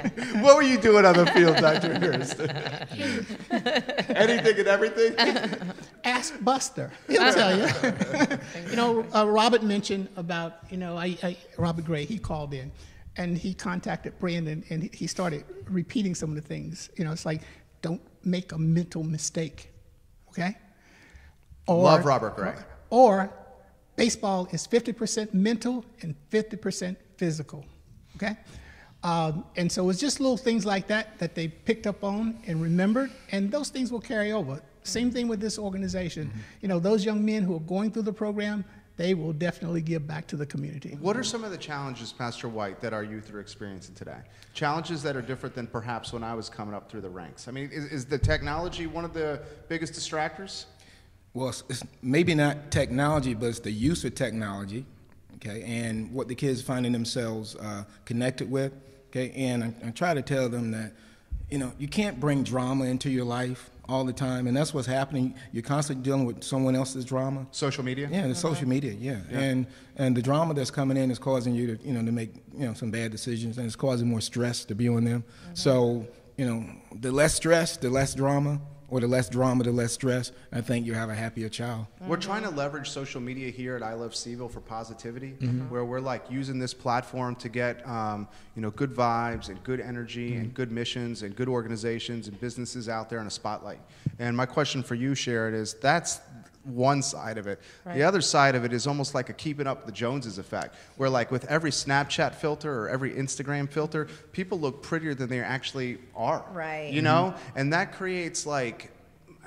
surprised. what were you doing on the field, Dr. Hurst? Anything and everything? Ask Buster. He'll tell you. you know, uh, Robert mentioned about, you know, I, I, Robert Gray, he called in and he contacted Brandon and he- started repeating some of the things. You know, it's like, don't make a mental mistake, okay? Or, Love Robert Gray. Or baseball is 50% mental and 50% physical, okay? Um, and so it's just little things like that that they picked up on and remembered, and those things will carry over. Same thing with this organization. You know, those young men who are going through the program, they will definitely give back to the community. What are some of the challenges, Pastor White, that our youth are experiencing today? Challenges that are different than perhaps when I was coming up through the ranks. I mean, is, is the technology one of the biggest distractors? Well, it's, it's maybe not technology, but it's the use of technology, okay, and what the kids finding themselves uh, connected with, okay. And I, I try to tell them that, you know, you can't bring drama into your life all the time, and that's what's happening. You're constantly dealing with someone else's drama. Social media? Yeah, the social uh-huh. media, yeah. and and the drama that's coming in is causing you to, you know, to make you know some bad decisions, and it's causing more stress to be on them. Mm-hmm. So, you know, the less stress, the less drama, or the less drama, the less stress. I think you have a happier child. We're trying to leverage social media here at I Love CVille for positivity, mm-hmm. Mm-hmm. where we're like using this platform to get um, you know good vibes and good energy and mm-hmm. good missions and good organizations and businesses out there in a spotlight. And my question for you, Sharon, is that's one side of it. The other side of it is almost like a keeping up the Joneses effect, where like with every Snapchat filter or every Instagram filter, people look prettier than they actually are. Right. You know, and that creates like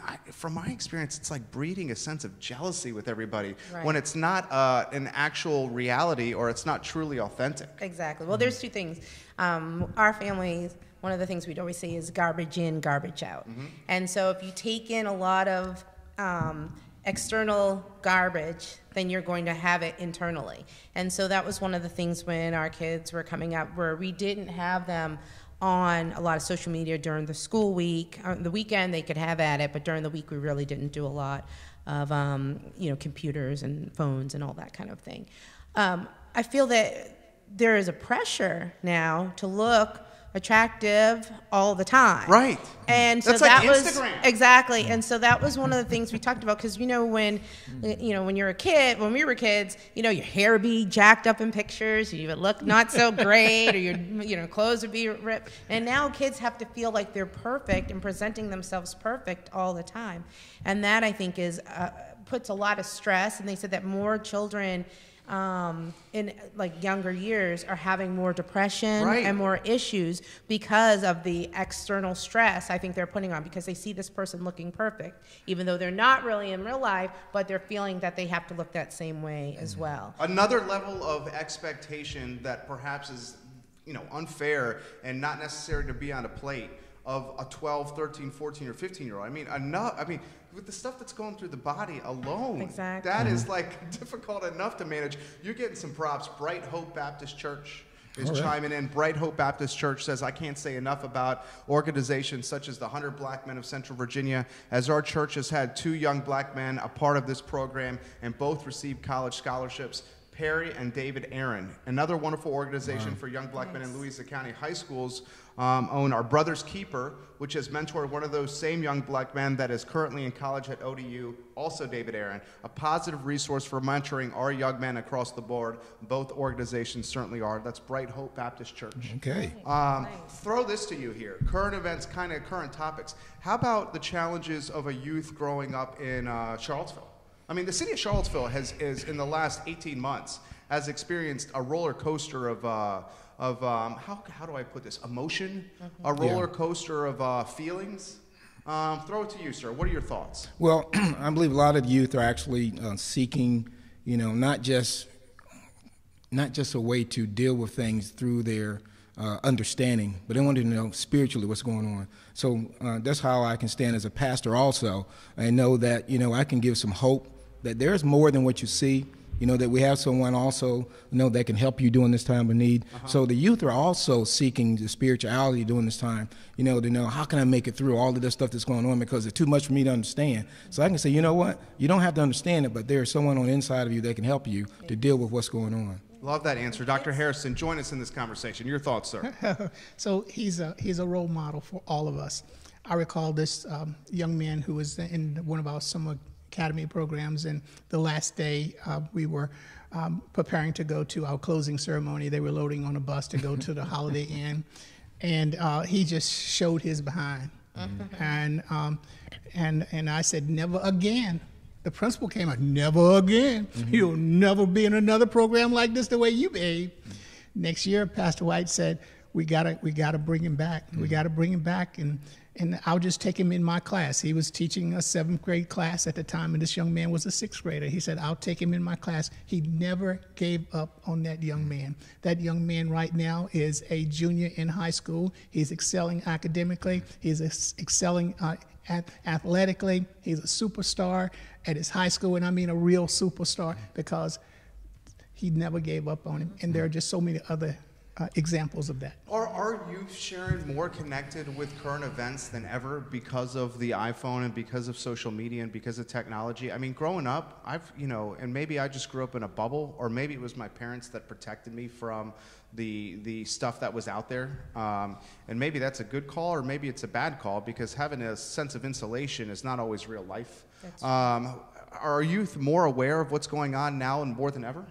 I, from my experience, it's like breeding a sense of jealousy with everybody Right. when it's not uh, an actual reality or it's not truly authentic. Exactly. Well, there's two things. Um, our families, one of the things we'd always say is garbage in, garbage out. And so if you take in a lot of um, external garbage, then you're going to have it internally. And so that was one of the things when our kids were coming up where we didn't have them on a lot of social media during the school week. On the weekend, they could have at it, but during the week, we really didn't do a lot of, um, you know, computers and phones and all that kind of thing. Um, I feel that there is a pressure now to look attractive all the time. Right. And so That's like that was Instagram. exactly. And so that was one of the things we talked about because you know when you know when you're a kid, when we were kids, you know your hair would be jacked up in pictures, you would look not so great, or your you know clothes would be ripped. And now kids have to feel like they're perfect and presenting themselves perfect all the time, and that I think is uh, puts a lot of stress. And they said that more children. Um, in like younger years are having more depression Right. and more issues because of the external stress I think they're putting on because they see this person looking perfect, even though they're not really in real life, but they're feeling that they have to look that same way as well. Another level of expectation that perhaps is, you know, unfair and not necessary to be on a plate of a 12, 13, 14, or 15 year old. I mean, enough. I mean, with the stuff that's going through the body alone, Exactly. that is like difficult enough to manage. You're getting some props. Bright Hope Baptist Church. is chiming in. Bright Hope Baptist Church says, I can't say enough about organizations such as the 100 Black Men of Central Virginia, as our church has had two young black men a part of this program and both received college scholarships. Perry and David Aaron. Another wonderful organization for young black men in Louisa County high schools um, own our Brothers Keeper, which has mentored one of those same young black men that is currently in college at ODU, also David Aaron. A positive resource for mentoring our young men across the board. Both organizations certainly are. That's Bright Hope Baptist Church. Okay. Um, Throw this to you here current events, kind of current topics. How about the challenges of a youth growing up in uh, Charlottesville? I mean, the city of Charlottesville has, is in the last 18 months, has experienced a roller coaster of, uh, of um, how, how do I put this, emotion, a roller coaster of uh, feelings. Um, throw it to you, sir. What are your thoughts? Well, I believe a lot of youth are actually uh, seeking, you know, not just not just a way to deal with things through their uh, understanding, but they want to know spiritually what's going on. So uh, that's how I can stand as a pastor also and know that you know I can give some hope that there's more than what you see. You know that we have someone also you know that can help you during this time of need. So the youth are also seeking the spirituality during this time. You know to know how can I make it through all of this stuff that's going on because it's too much for me to understand. So I can say, you know what, you don't have to understand it, but there's someone on the inside of you that can help you to deal with what's going on. Love that answer. Dr. Hairston, join us in this conversation. Your thoughts, sir. so he's a he's a role model for all of us. I recall this um, young man who was in one of our summer academy programs, and the last day uh, we were um, preparing to go to our closing ceremony. They were loading on a bus to go to the Holiday Inn, and uh, he just showed his behind, and um, and and I said, never again. The principal came out, never again. You'll never be in another program like this the way you behave. Next year, Pastor White said, we gotta we gotta bring him back. We gotta bring him back and and I'll just take him in my class. He was teaching a seventh grade class at the time, and this young man was a sixth grader. He said, I'll take him in my class. He never gave up on that young man. That young man right now is a junior in high school. He's excelling academically, he's excelling uh, at- athletically. He's a superstar at his high school, and I mean a real superstar because he never gave up on him. And there are just so many other uh, examples of that. Are our youth, Sharon, more connected with current events than ever because of the iPhone and because of social media and because of technology? I mean, growing up, I've, you know, and maybe I just grew up in a bubble, or maybe it was my parents that protected me from the, the stuff that was out there. Um, and maybe that's a good call, or maybe it's a bad call because having a sense of insulation is not always real life. Um, are youth more aware of what's going on now and more than ever?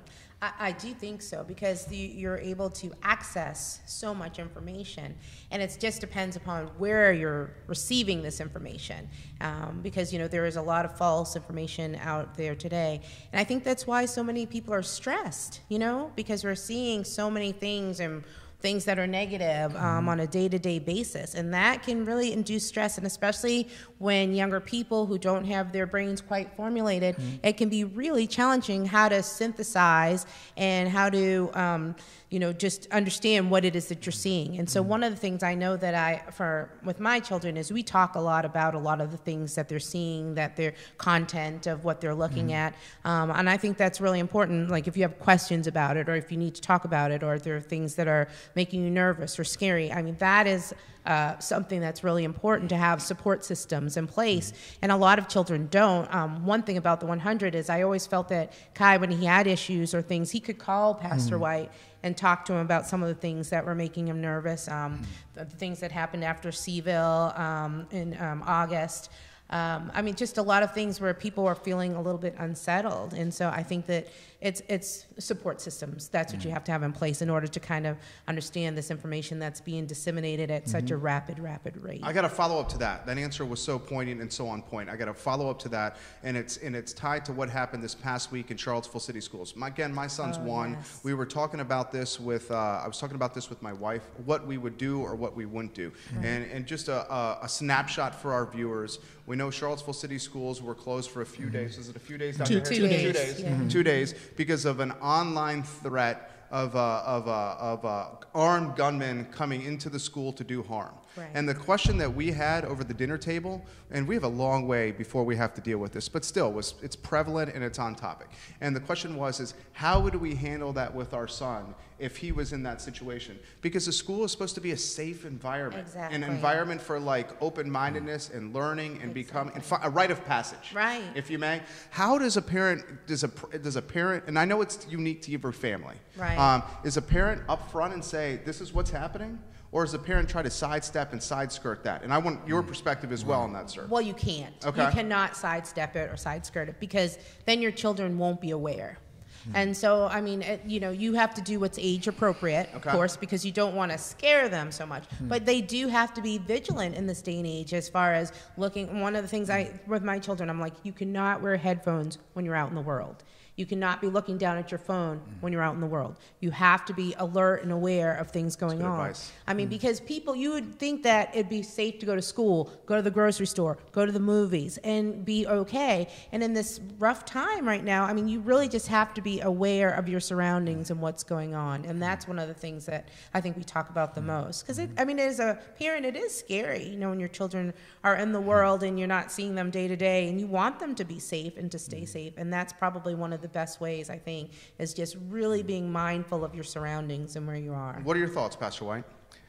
I, I do think so because the, you're able to access so much information, and it just depends upon where you're receiving this information. Um, because you know there is a lot of false information out there today, and I think that's why so many people are stressed. You know, because we're seeing so many things and things that are negative um, on a day-to-day basis. And that can really induce stress and especially when younger people who don't have their brains quite formulated it can be really challenging how to synthesize and how to um, you know just understand what it is that you're seeing. And so one of the things i know that i for with my children is we talk a lot about a lot of the things that they're seeing that their content of what they're looking at. Um, and i think that's really important like if you have questions about it or if you need to talk about it or if there are things that are making you nervous or scary i mean that is uh, something that's really important to have support systems in place. And a lot of children don't. Um, one thing about the 100 is I always felt that Kai, when he had issues or things, he could call Pastor White and talk to him about some of the things that were making him nervous, um, the things that happened after CVille um, in um, August. Um, I mean, just a lot of things where people were feeling a little bit unsettled, and so I think that it's it's support systems. That's what you mm-hmm. have to have in place in order to kind of understand this information that's being disseminated at such a mm-hmm. rapid, rapid rate. I got a follow up to that. That answer was so poignant and so on point. I got a follow up to that, and it's and it's tied to what happened this past week in Charlottesville City Schools. My, again, my son's oh, one. yes. We were talking about this with uh, I was talking about this with my wife. What we would do or what we wouldn't do, and and just a, a, a snapshot for our viewers. We know Charlottesville City Schools were closed for a few mm-hmm. days. Was it a few days? Dr. Two- Hairston? two Two days, days. yeah. Two days because of an online threat of, uh, of, uh, of uh, armed gunmen coming into the school to do harm. Right. And the question that we had over the dinner table, and we have a long way before we have to deal with this, but still, was it's prevalent and it's on topic. And the question was, is how would we handle that with our son if he was in that situation because the school is supposed to be a safe environment, Exactly. an environment for like open-mindedness and learning and become and a rite of passage, Right. If you may, how does a parent does a does a parent and I know it's unique to every family, Right. Um, is a parent up front and say this is what's happening, or does a parent try to sidestep and side skirt that? And I want your mm. perspective as well on that, sir. Well, you can't. Okay. You cannot sidestep it or side skirt it because then your children won't be aware. Hmm. And so, I mean, it, you know, you have to do what's age appropriate, Okay. of course, because you don't want to scare them so much. Hmm. But they do have to be vigilant in this day and age as far as looking. One of the things I, with my children, I'm like, you cannot wear headphones when you're out in the world. You cannot be looking down at your phone when you're out in the world. You have to be alert and aware of things going on. advice. I mean, mm. because people, you would think that it'd be safe to go to school, go to the grocery store, go to the movies, and be okay. And in this rough time right now, I mean, you really just have to be aware of your surroundings and what's going on. And mm. that's one of the things that I think we talk about the mm. most. Because, I mean, as a parent, it is scary, you know, when your children are in the world and you're not seeing them day to day, and you want them to be safe and to stay safe. And that's probably one of the best ways, I think, is just really being mindful of your surroundings and where you are. What are your thoughts, Pastor White?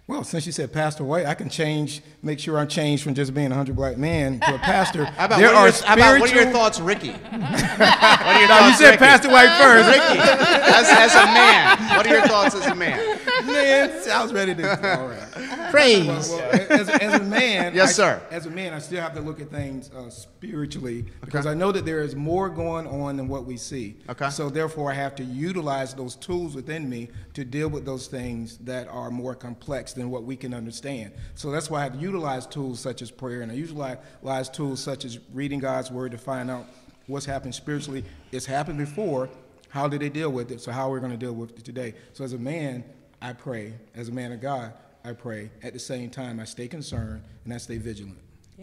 Well, since you said Pastor White, I can change, make sure I'm changed from just being a hundred black man to a pastor. How about, there what, are are your, how about what are your thoughts, Rickey? what are your No, you thoughts, said Rickey? Pastor White first. Rickey, as, as a man, what are your thoughts as a man? man, I was ready to. All right. Praise. Well, as, as a man, Yes, I- sir. As a man, I still have to look at things uh, spiritually because I know that there is more going on than what we see. Okay. So therefore, I have to utilize those tools within me to deal with those things that are more complex than what we can understand. So that's why I have to utilize tools such as prayer, and I utilize tools such as reading God's word to find out what's happened spiritually. It's happened before. How did they deal with it? So how are we going to deal with it today? So as a man, I pray. As a man of God, I pray. At the same time, I stay concerned and I stay vigilant.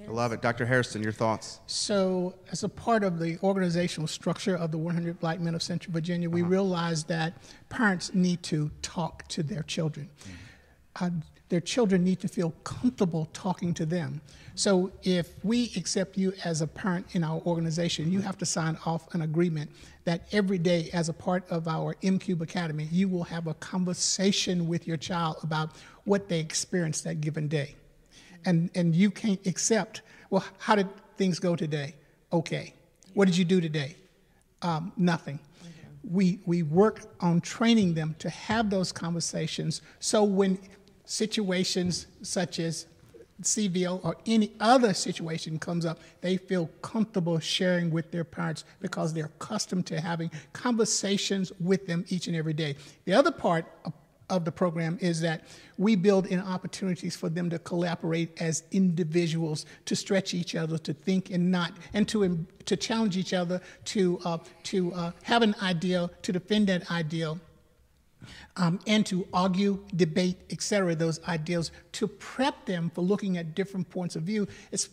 I love it. Dr. Hairston, your thoughts? So, as a part of the organizational structure of the 100 Black Men of Central Virginia, we uh-huh. realized that parents need to talk to their children. Mm-hmm. Uh, their children need to feel comfortable talking to them. So, if we accept you as a parent in our organization, you have to sign off an agreement that every day, as a part of our MCube Academy, you will have a conversation with your child about what they experienced that given day. And and you can't accept well how did things go today? Okay. What did you do today? Um, nothing. We we work on training them to have those conversations. So when situations such as CVille or any other situation comes up, they feel comfortable sharing with their parents because they're accustomed to having conversations with them each and every day. The other part of the program is that we build in opportunities for them to collaborate as individuals, to stretch each other, to think and not, and to to challenge each other, to uh, to uh, have an ideal, to defend that ideal, um, and to argue, debate, etc. Those ideals to prep them for looking at different points of view. It's,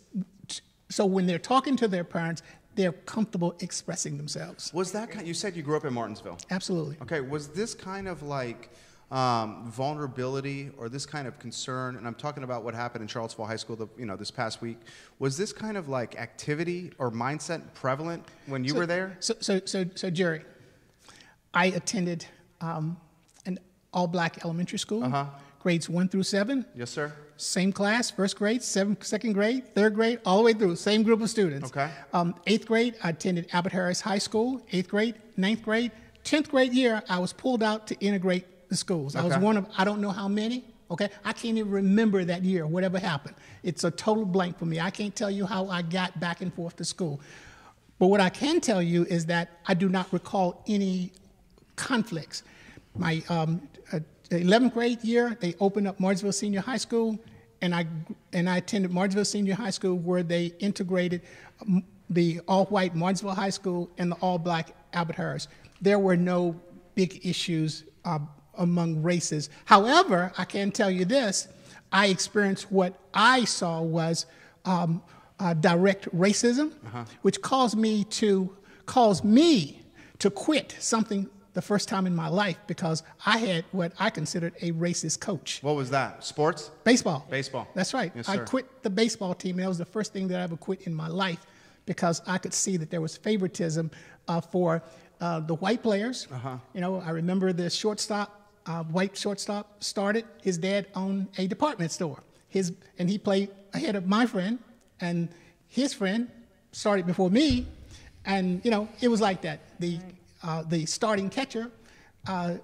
so when they're talking to their parents, they're comfortable expressing themselves. Was that kind, you said you grew up in Martinsville? Absolutely. Okay, was this kind of like um, vulnerability or this kind of concern, and I'm talking about what happened in Charlottesville High School, the, you know, this past week. Was this kind of like activity or mindset prevalent when you So- were there? So, so, so, so Jerry, I attended um, an all-black elementary school, Uh-huh. grades one through seven. Yes, sir. Same class, first grade, seventh, second grade, third grade, all the way through, same group of students. Okay. Um, eighth grade, I attended Albert Harris High School. Eighth grade, ninth grade, tenth grade year, I was pulled out to integrate the schools. I was one of I don't know how many. Okay, I can't even remember that year, whatever happened. It's a total blank for me. I can't tell you how I got back and forth to school. But what I can tell you is that I do not recall any conflicts. My um, uh, 11th grade year, they opened up Martinsville Senior High School, and I and I attended Martinsville Senior High School, where they integrated um, the all-white Martinsville High School and the all-black Albert Harris. There were no big issues uh, among races. However, I can tell you this: I experienced what I saw was um, uh, direct racism, which caused me to caused me to quit something the first time in my life because I had what I considered a racist coach. What was that? Sports? Baseball. Baseball. That's right. Yes, I quit the baseball team, and that was the first thing that I ever quit in my life because I could see that there was favoritism uh, for uh, the white players. Uh-huh. You know, I remember the shortstop uh, white shortstop started, his dad owned a department store. His, and he played ahead of my friend, and his friend started before me. And, you know, it was like that. The, uh, the starting catcher, uh,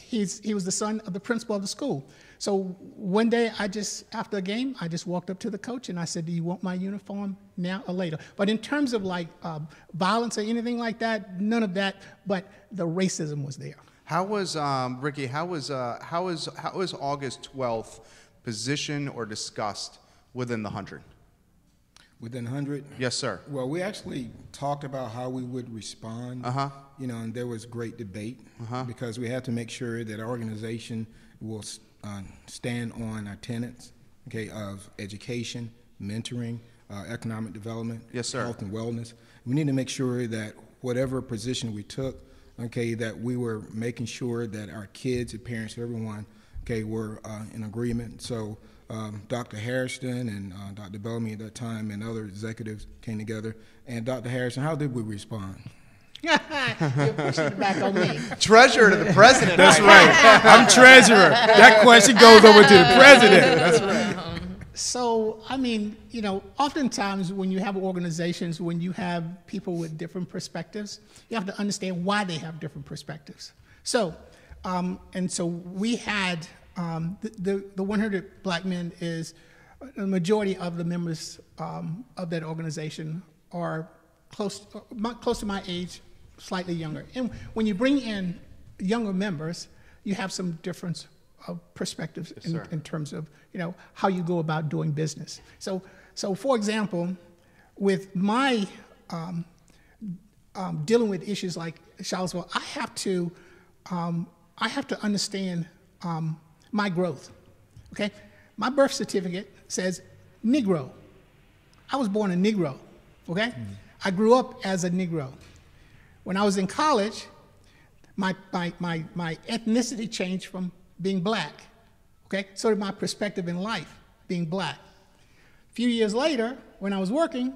he's, he was the son of the principal of the school. So one day, I just, after a game, I just walked up to the coach and I said, Do you want my uniform now or later? But in terms of like uh, violence or anything like that, none of that, but the racism was there. How was um, Rickey? How was uh, how was how was August twelfth positioned or discussed within the hundred? Within 100? Yes, sir. Well, we actually talked about how we would respond. Uh-huh. You know, and there was great debate because we had to make sure that our organization will uh, stand on our tenets, okay, of education, mentoring, uh, economic development, Yes, sir. health and wellness. We need to make sure that whatever position we took, okay, that we were making sure that our kids, and parents, everyone, okay, were uh, in agreement. So um, Dr. Hairston and uh, Dr. Bellamy at that time and other executives came together. And Dr. Hairston, how did we respond? You're pushing it back on me. Treasurer to the president. That's right. I'm treasurer. That question goes over to the president. That's right. So, I mean, you know, oftentimes when you have organizations, when you have people with different perspectives, you have to understand why they have different perspectives. So, um, and so we had um, the, the, the 100 Black Men is the majority of the members um, of that organization are close, uh, close to my age, slightly younger. And when you bring in younger members, you have some difference of perspectives in, in terms of you know how you go about doing business. So, so for example, with my um, um, dealing with issues like Charlottesville, I have to um, I have to understand um, my growth. Okay, my birth certificate says Negro. I was born a Negro. Okay, mm-hmm. I grew up as a Negro. When I was in college, my, my, my, my ethnicity changed from being black. Okay, so did my perspective in life, being black. A few years later, when I was working,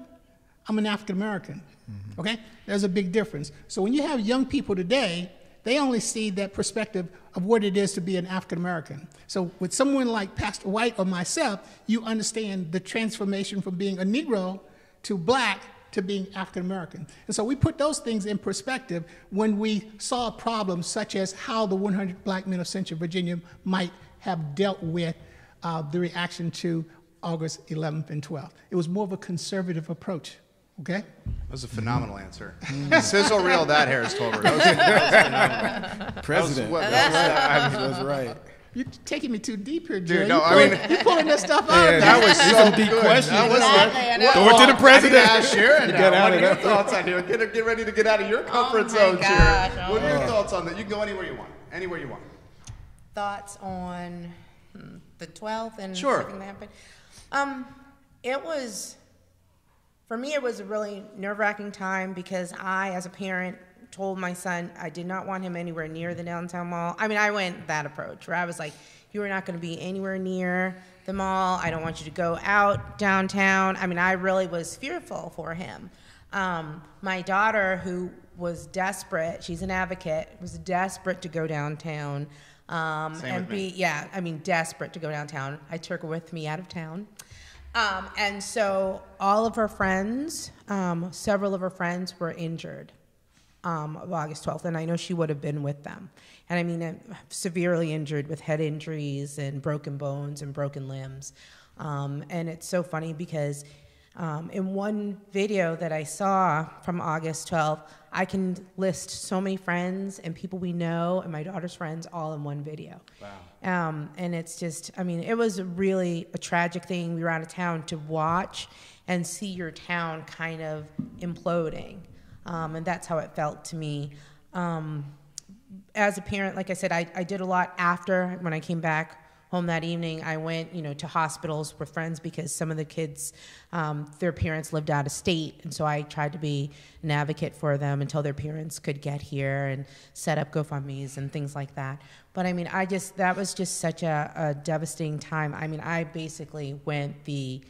I'm an African American. Mm-hmm. Okay, there's a big difference. So when you have young people today, they only see that perspective of what it is to be an African American. So with someone like Pastor White or myself, you understand the transformation from being a Negro to black to being African American. And so we put those things in perspective when we saw problems such as how the 100 black men of Central Virginia might have dealt with uh, the reaction to August 11th and 12th. It was more of a conservative approach, okay? That was a phenomenal answer. Sizzle reel that Harris Tolbert. That was, that was phenomenal. President. what- That's right. That's right. You're taking me too deep here, Jerry. no, you I pulling, mean- you're pulling this stuff out. Yeah, That was so some deep good. questions. That was Exactly, I know. Throw it to the president. I need Sharon now. Get out what of are your that. thoughts on here? Get, get ready to get out of your comfort my zone, gosh, Sharon. oh. What are your thoughts on that? You can go anywhere you want. Anywhere you want. thoughts on hmm, the 12th and Sure. everything that happened. Um, it was, for me, it was a really nerve wracking time because I, as a parent, told my son I did not want him anywhere near the downtown mall. I mean, I went that approach where I was like, you are not going to be anywhere near the mall. I don't want you to go out downtown. I mean, I really was fearful for him. Um, my daughter, who was desperate, she's an advocate, was desperate to go downtown. Um, Same and be, yeah, I mean, desperate to go downtown. I took her with me out of town. Um, and so all of her friends, um, several of her friends were injured um, of August 12th, and I know she would have been with them. And I mean, severely injured with head injuries and broken bones and broken limbs. Um, and it's so funny because um, in one video that I saw from August 12th, I can list so many friends and people we know and my daughter's friends all in one video. Wow. Um, and it's just, I mean, it was really a tragic thing. We were out of town to watch and see your town kind of imploding. Um, and that's how it felt to me. Um, as a parent, like I said, I, I did a lot after when I came back home that evening. I went, you know, to hospitals with friends because some of the kids, um, their parents lived out of state, and so I tried to be an advocate for them until their parents could get here and set up GoFundmes and things like that. But I mean, I just that was just such a, a devastating time. I mean, I basically went the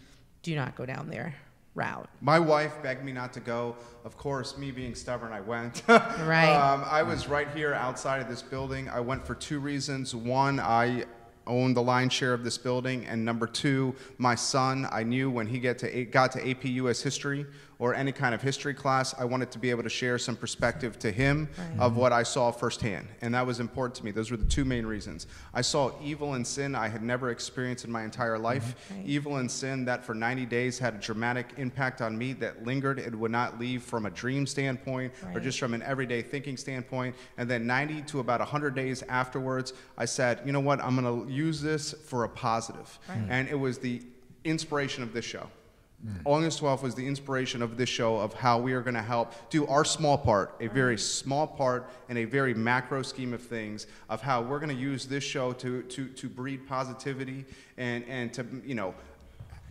do not go down there route. My wife begged me not to go. Of course, me being stubborn, I went. Right. Um, I was right here outside of this building. I went for two reasons. One, I own the lion's share of this building, and number two, my son. I knew when he get to got to APUS history or any kind of history class, I wanted to be able to share some perspective to him Right. of what I saw firsthand, and that was important to me. Those were the two main reasons. I saw evil and sin I had never experienced in my entire life. Right. Evil and sin that for 90 days had a dramatic impact on me that lingered. and would not leave from a dream standpoint or just from an everyday thinking standpoint. And then 90 to about 100 days afterwards, I said, you know what? I'm going to use this for a positive. Right. And it was the inspiration of this show. Mm. August 12th was the inspiration of this show of how we are going to help do our small part, a very mm. small part in a very macro scheme of things, of how we're going to use this show to, to, to breed positivity and, and to, you know,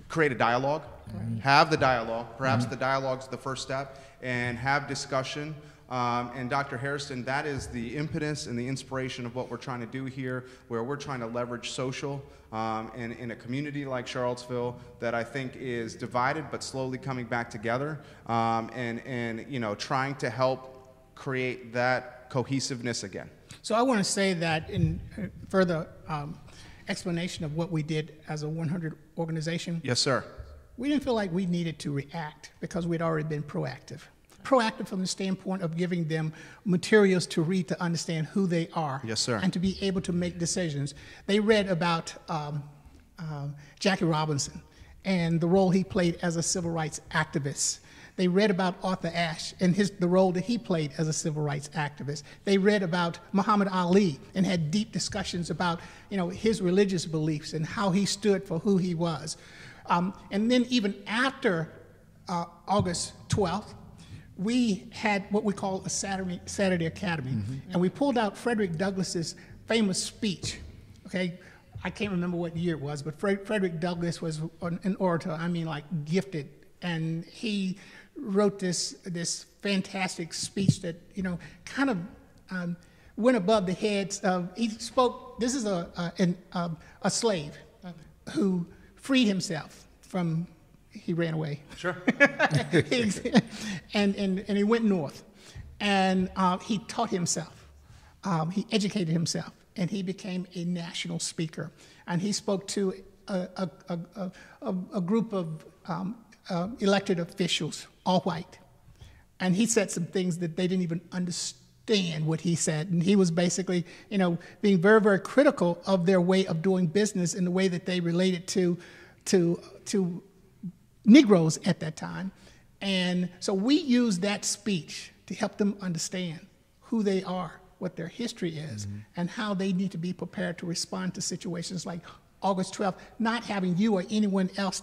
create a dialogue, mm. have the dialogue. Perhaps mm-hmm. the dialogue's the first step, and have discussion. Um, and Dr. Hairston, that is the impetus and the inspiration of what we're trying to do here, where we're trying to leverage social um, in, in a community like Charlottesville that I think is divided but slowly coming back together, um, and, and you know trying to help create that cohesiveness again. So I want to say that in uh, further um, explanation of what we did as a 100 organization, Yes, sir. we didn't feel like we needed to react because we'd already been proactive. Proactive from the standpoint of giving them materials to read to understand who they are. Yes, sir. And to be able to make decisions. They read about um, um, Jackie Robinson and the role he played as a civil rights activist. They read about Arthur Ashe and his, the role that he played as a civil rights activist. They read about Muhammad Ali and had deep discussions about you know, his religious beliefs and how he stood for who he was. Um, and then even after uh, August 12th, we had what we call a Saturday, Saturday Academy, and we pulled out Frederick Douglass's famous speech. Okay, I can't remember what year it was, but Fred, Frederick Douglass was an, an orator. I mean, like gifted, and he wrote this this fantastic speech that you know kind of um, went above the heads of. He spoke. This is a a, an, um, a slave who freed himself from. He ran away. Sure. And, and, and he went north and uh, he taught himself. Um, he educated himself and he became a national speaker. And he spoke to a, a, a, a, a, a group of um, uh, elected officials, all white. And he said some things that they didn't even understand what he said. And he was basically, you know, being very, very critical of their way of doing business and the way that they related to, to, to Negroes at that time. And so we use that speech to help them understand who they are, what their history is, and how they need to be prepared to respond to situations like August 12th, not having you or anyone else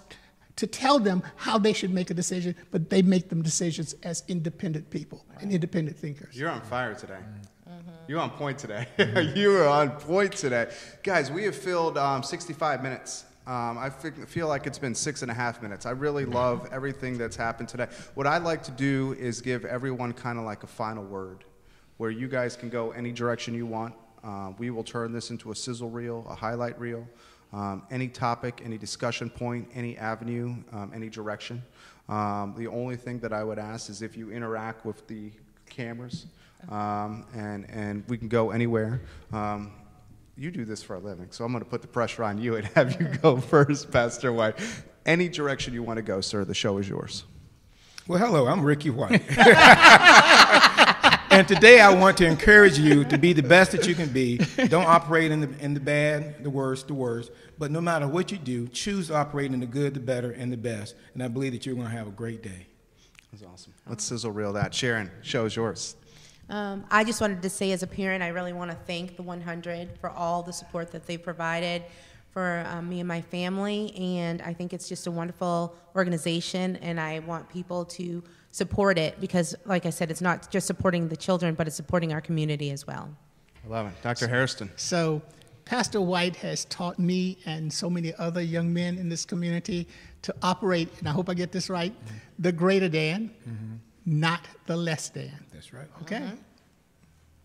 to tell them how they should make a decision, but they make them decisions as independent people and independent thinkers. You're on fire today. Mm-hmm. You're on point today. you are on point today. Guys, we have filled um, 65 minutes. Um, I feel like it's been six and a half minutes. I really love everything that's happened today. What I'd like to do is give everyone kind of like a final word where you guys can go any direction you want. Uh, we will turn this into a sizzle reel, a highlight reel, um, any topic, any discussion point, any avenue, um, any direction. Um, the only thing that I would ask is if you interact with the cameras, um, and and we can go anywhere. You do this for a living, so I'm going to put the pressure on you and have you go first, Pastor White. Any direction you want to go, sir. The show is yours. Well, hello, I'm Rickey White. and today I want to encourage you to be the best that you can be. Don't operate in the, in the bad, the worst, the worst. But no matter what you do, choose to operate in the good, the better, and the best. And I believe that you're going to have a great day. That's awesome. Let's sizzle reel that. Sharon, show is yours. Um, I just wanted to say, as a parent, I really want to thank the 100 for all the support that they provided for um, me and my family. And I think it's just a wonderful organization, and I want people to support it because, like I said, it's not just supporting the children, but it's supporting our community as well. I love it. Dr. Hairston. So, Pastor White has taught me and so many other young men in this community to operate, and I hope I get this right, the greater than, not the less than. That's right. Okay?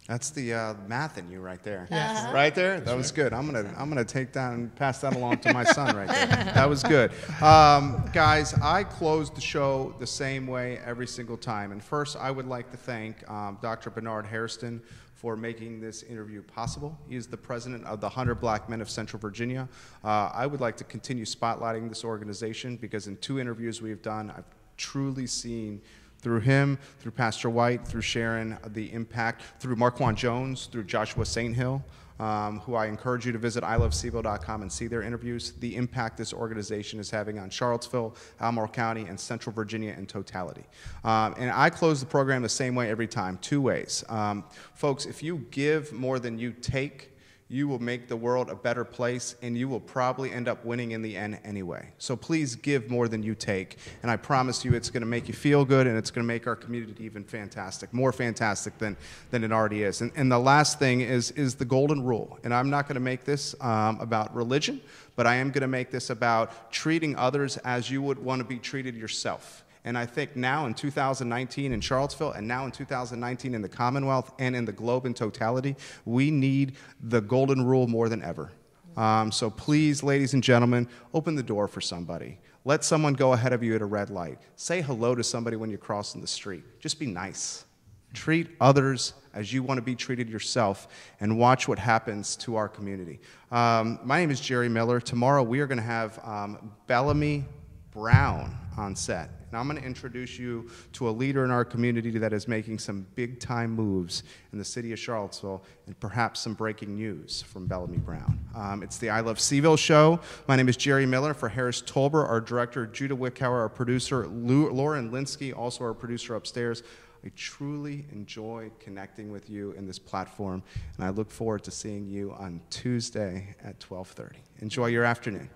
That's the uh, math in you right there. Yes. Right there? That was good. I'm gonna I'm gonna take that and pass that along to my son right there. That was good. Um, guys, I close the show the same way every single time. And first, I would like to thank um, Dr. Bernard Hairston for making this interview possible. He is the president of the 100 Black Men of Central Virginia. Uh, I would like to continue spotlighting this organization because in two interviews we've done, I've truly seen through him, through Pastor White, through Sharon, the impact, through Marquand Jones, through Joshua St. Hill, um, who I encourage you to visit ilovesebo.com and see their interviews, the impact this organization is having on Charlottesville, Albemarle County, and Central Virginia in totality. Um, and I close the program the same way every time, two ways. Um, folks, if you give more than you take, you will make the world a better place and you will probably end up winning in the end anyway. So please give more than you take. And I promise you it's going to make you feel good and it's going to make our community even fantastic, more fantastic than, than it already is. And, and the last thing is, is the golden rule. And I'm not going to make this um, about religion, but I am going to make this about treating others as you would want to be treated yourself. And I think now in 2019 in Charlottesville and now in 2019 in the Commonwealth and in the globe in totality, we need the golden rule more than ever. Um, so please, ladies and gentlemen, open the door for somebody. Let someone go ahead of you at a red light. Say hello to somebody when you're crossing the street. Just be nice. Treat others as you want to be treated yourself and watch what happens to our community. Um, my name is Jerry Miller. Tomorrow we are going to have um, Bellamy Brown on set. And I'm going to introduce you to a leader in our community that is making some big time moves in the city of Charlottesville and perhaps some breaking news from Bellamy Brown. Um, it's the I Love CVille show. My name is Jerry Miller for Harris Tolber, our director, Judah Wickhauer, our producer, Lou, Lauren Linsky, also our producer upstairs. I truly enjoy connecting with you in this platform, and I look forward to seeing you on Tuesday at 12:30. Enjoy your afternoon.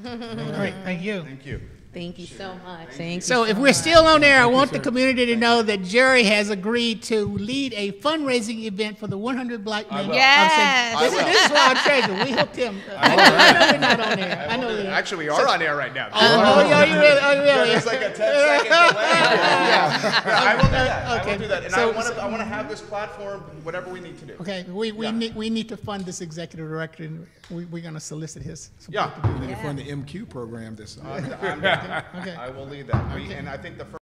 Great, thank you. Thank you. Thank you so much. Thank you. So if we're still on there, I want the community to know that Jerry has agreed to lead a fundraising event for the 100 Black Men. of Yes. This, is- this is our treasure. We hooked him. I know, I know we're not on there. I know that. Actually, we are on air right now. Oh, oh, yeah, you really, oh, you really. There's like a 10 second delay. yeah. I will do that. I Okay. will do that. And So- I want to I want to have this platform, whatever we need to do. Okay, we, we Yeah. need, we need to fund this executive director, and we, we're gonna solicit his Yeah. support to do They fund the MQ program this summer. I'm- I'm- Okay. I will lead that. We, and I think the first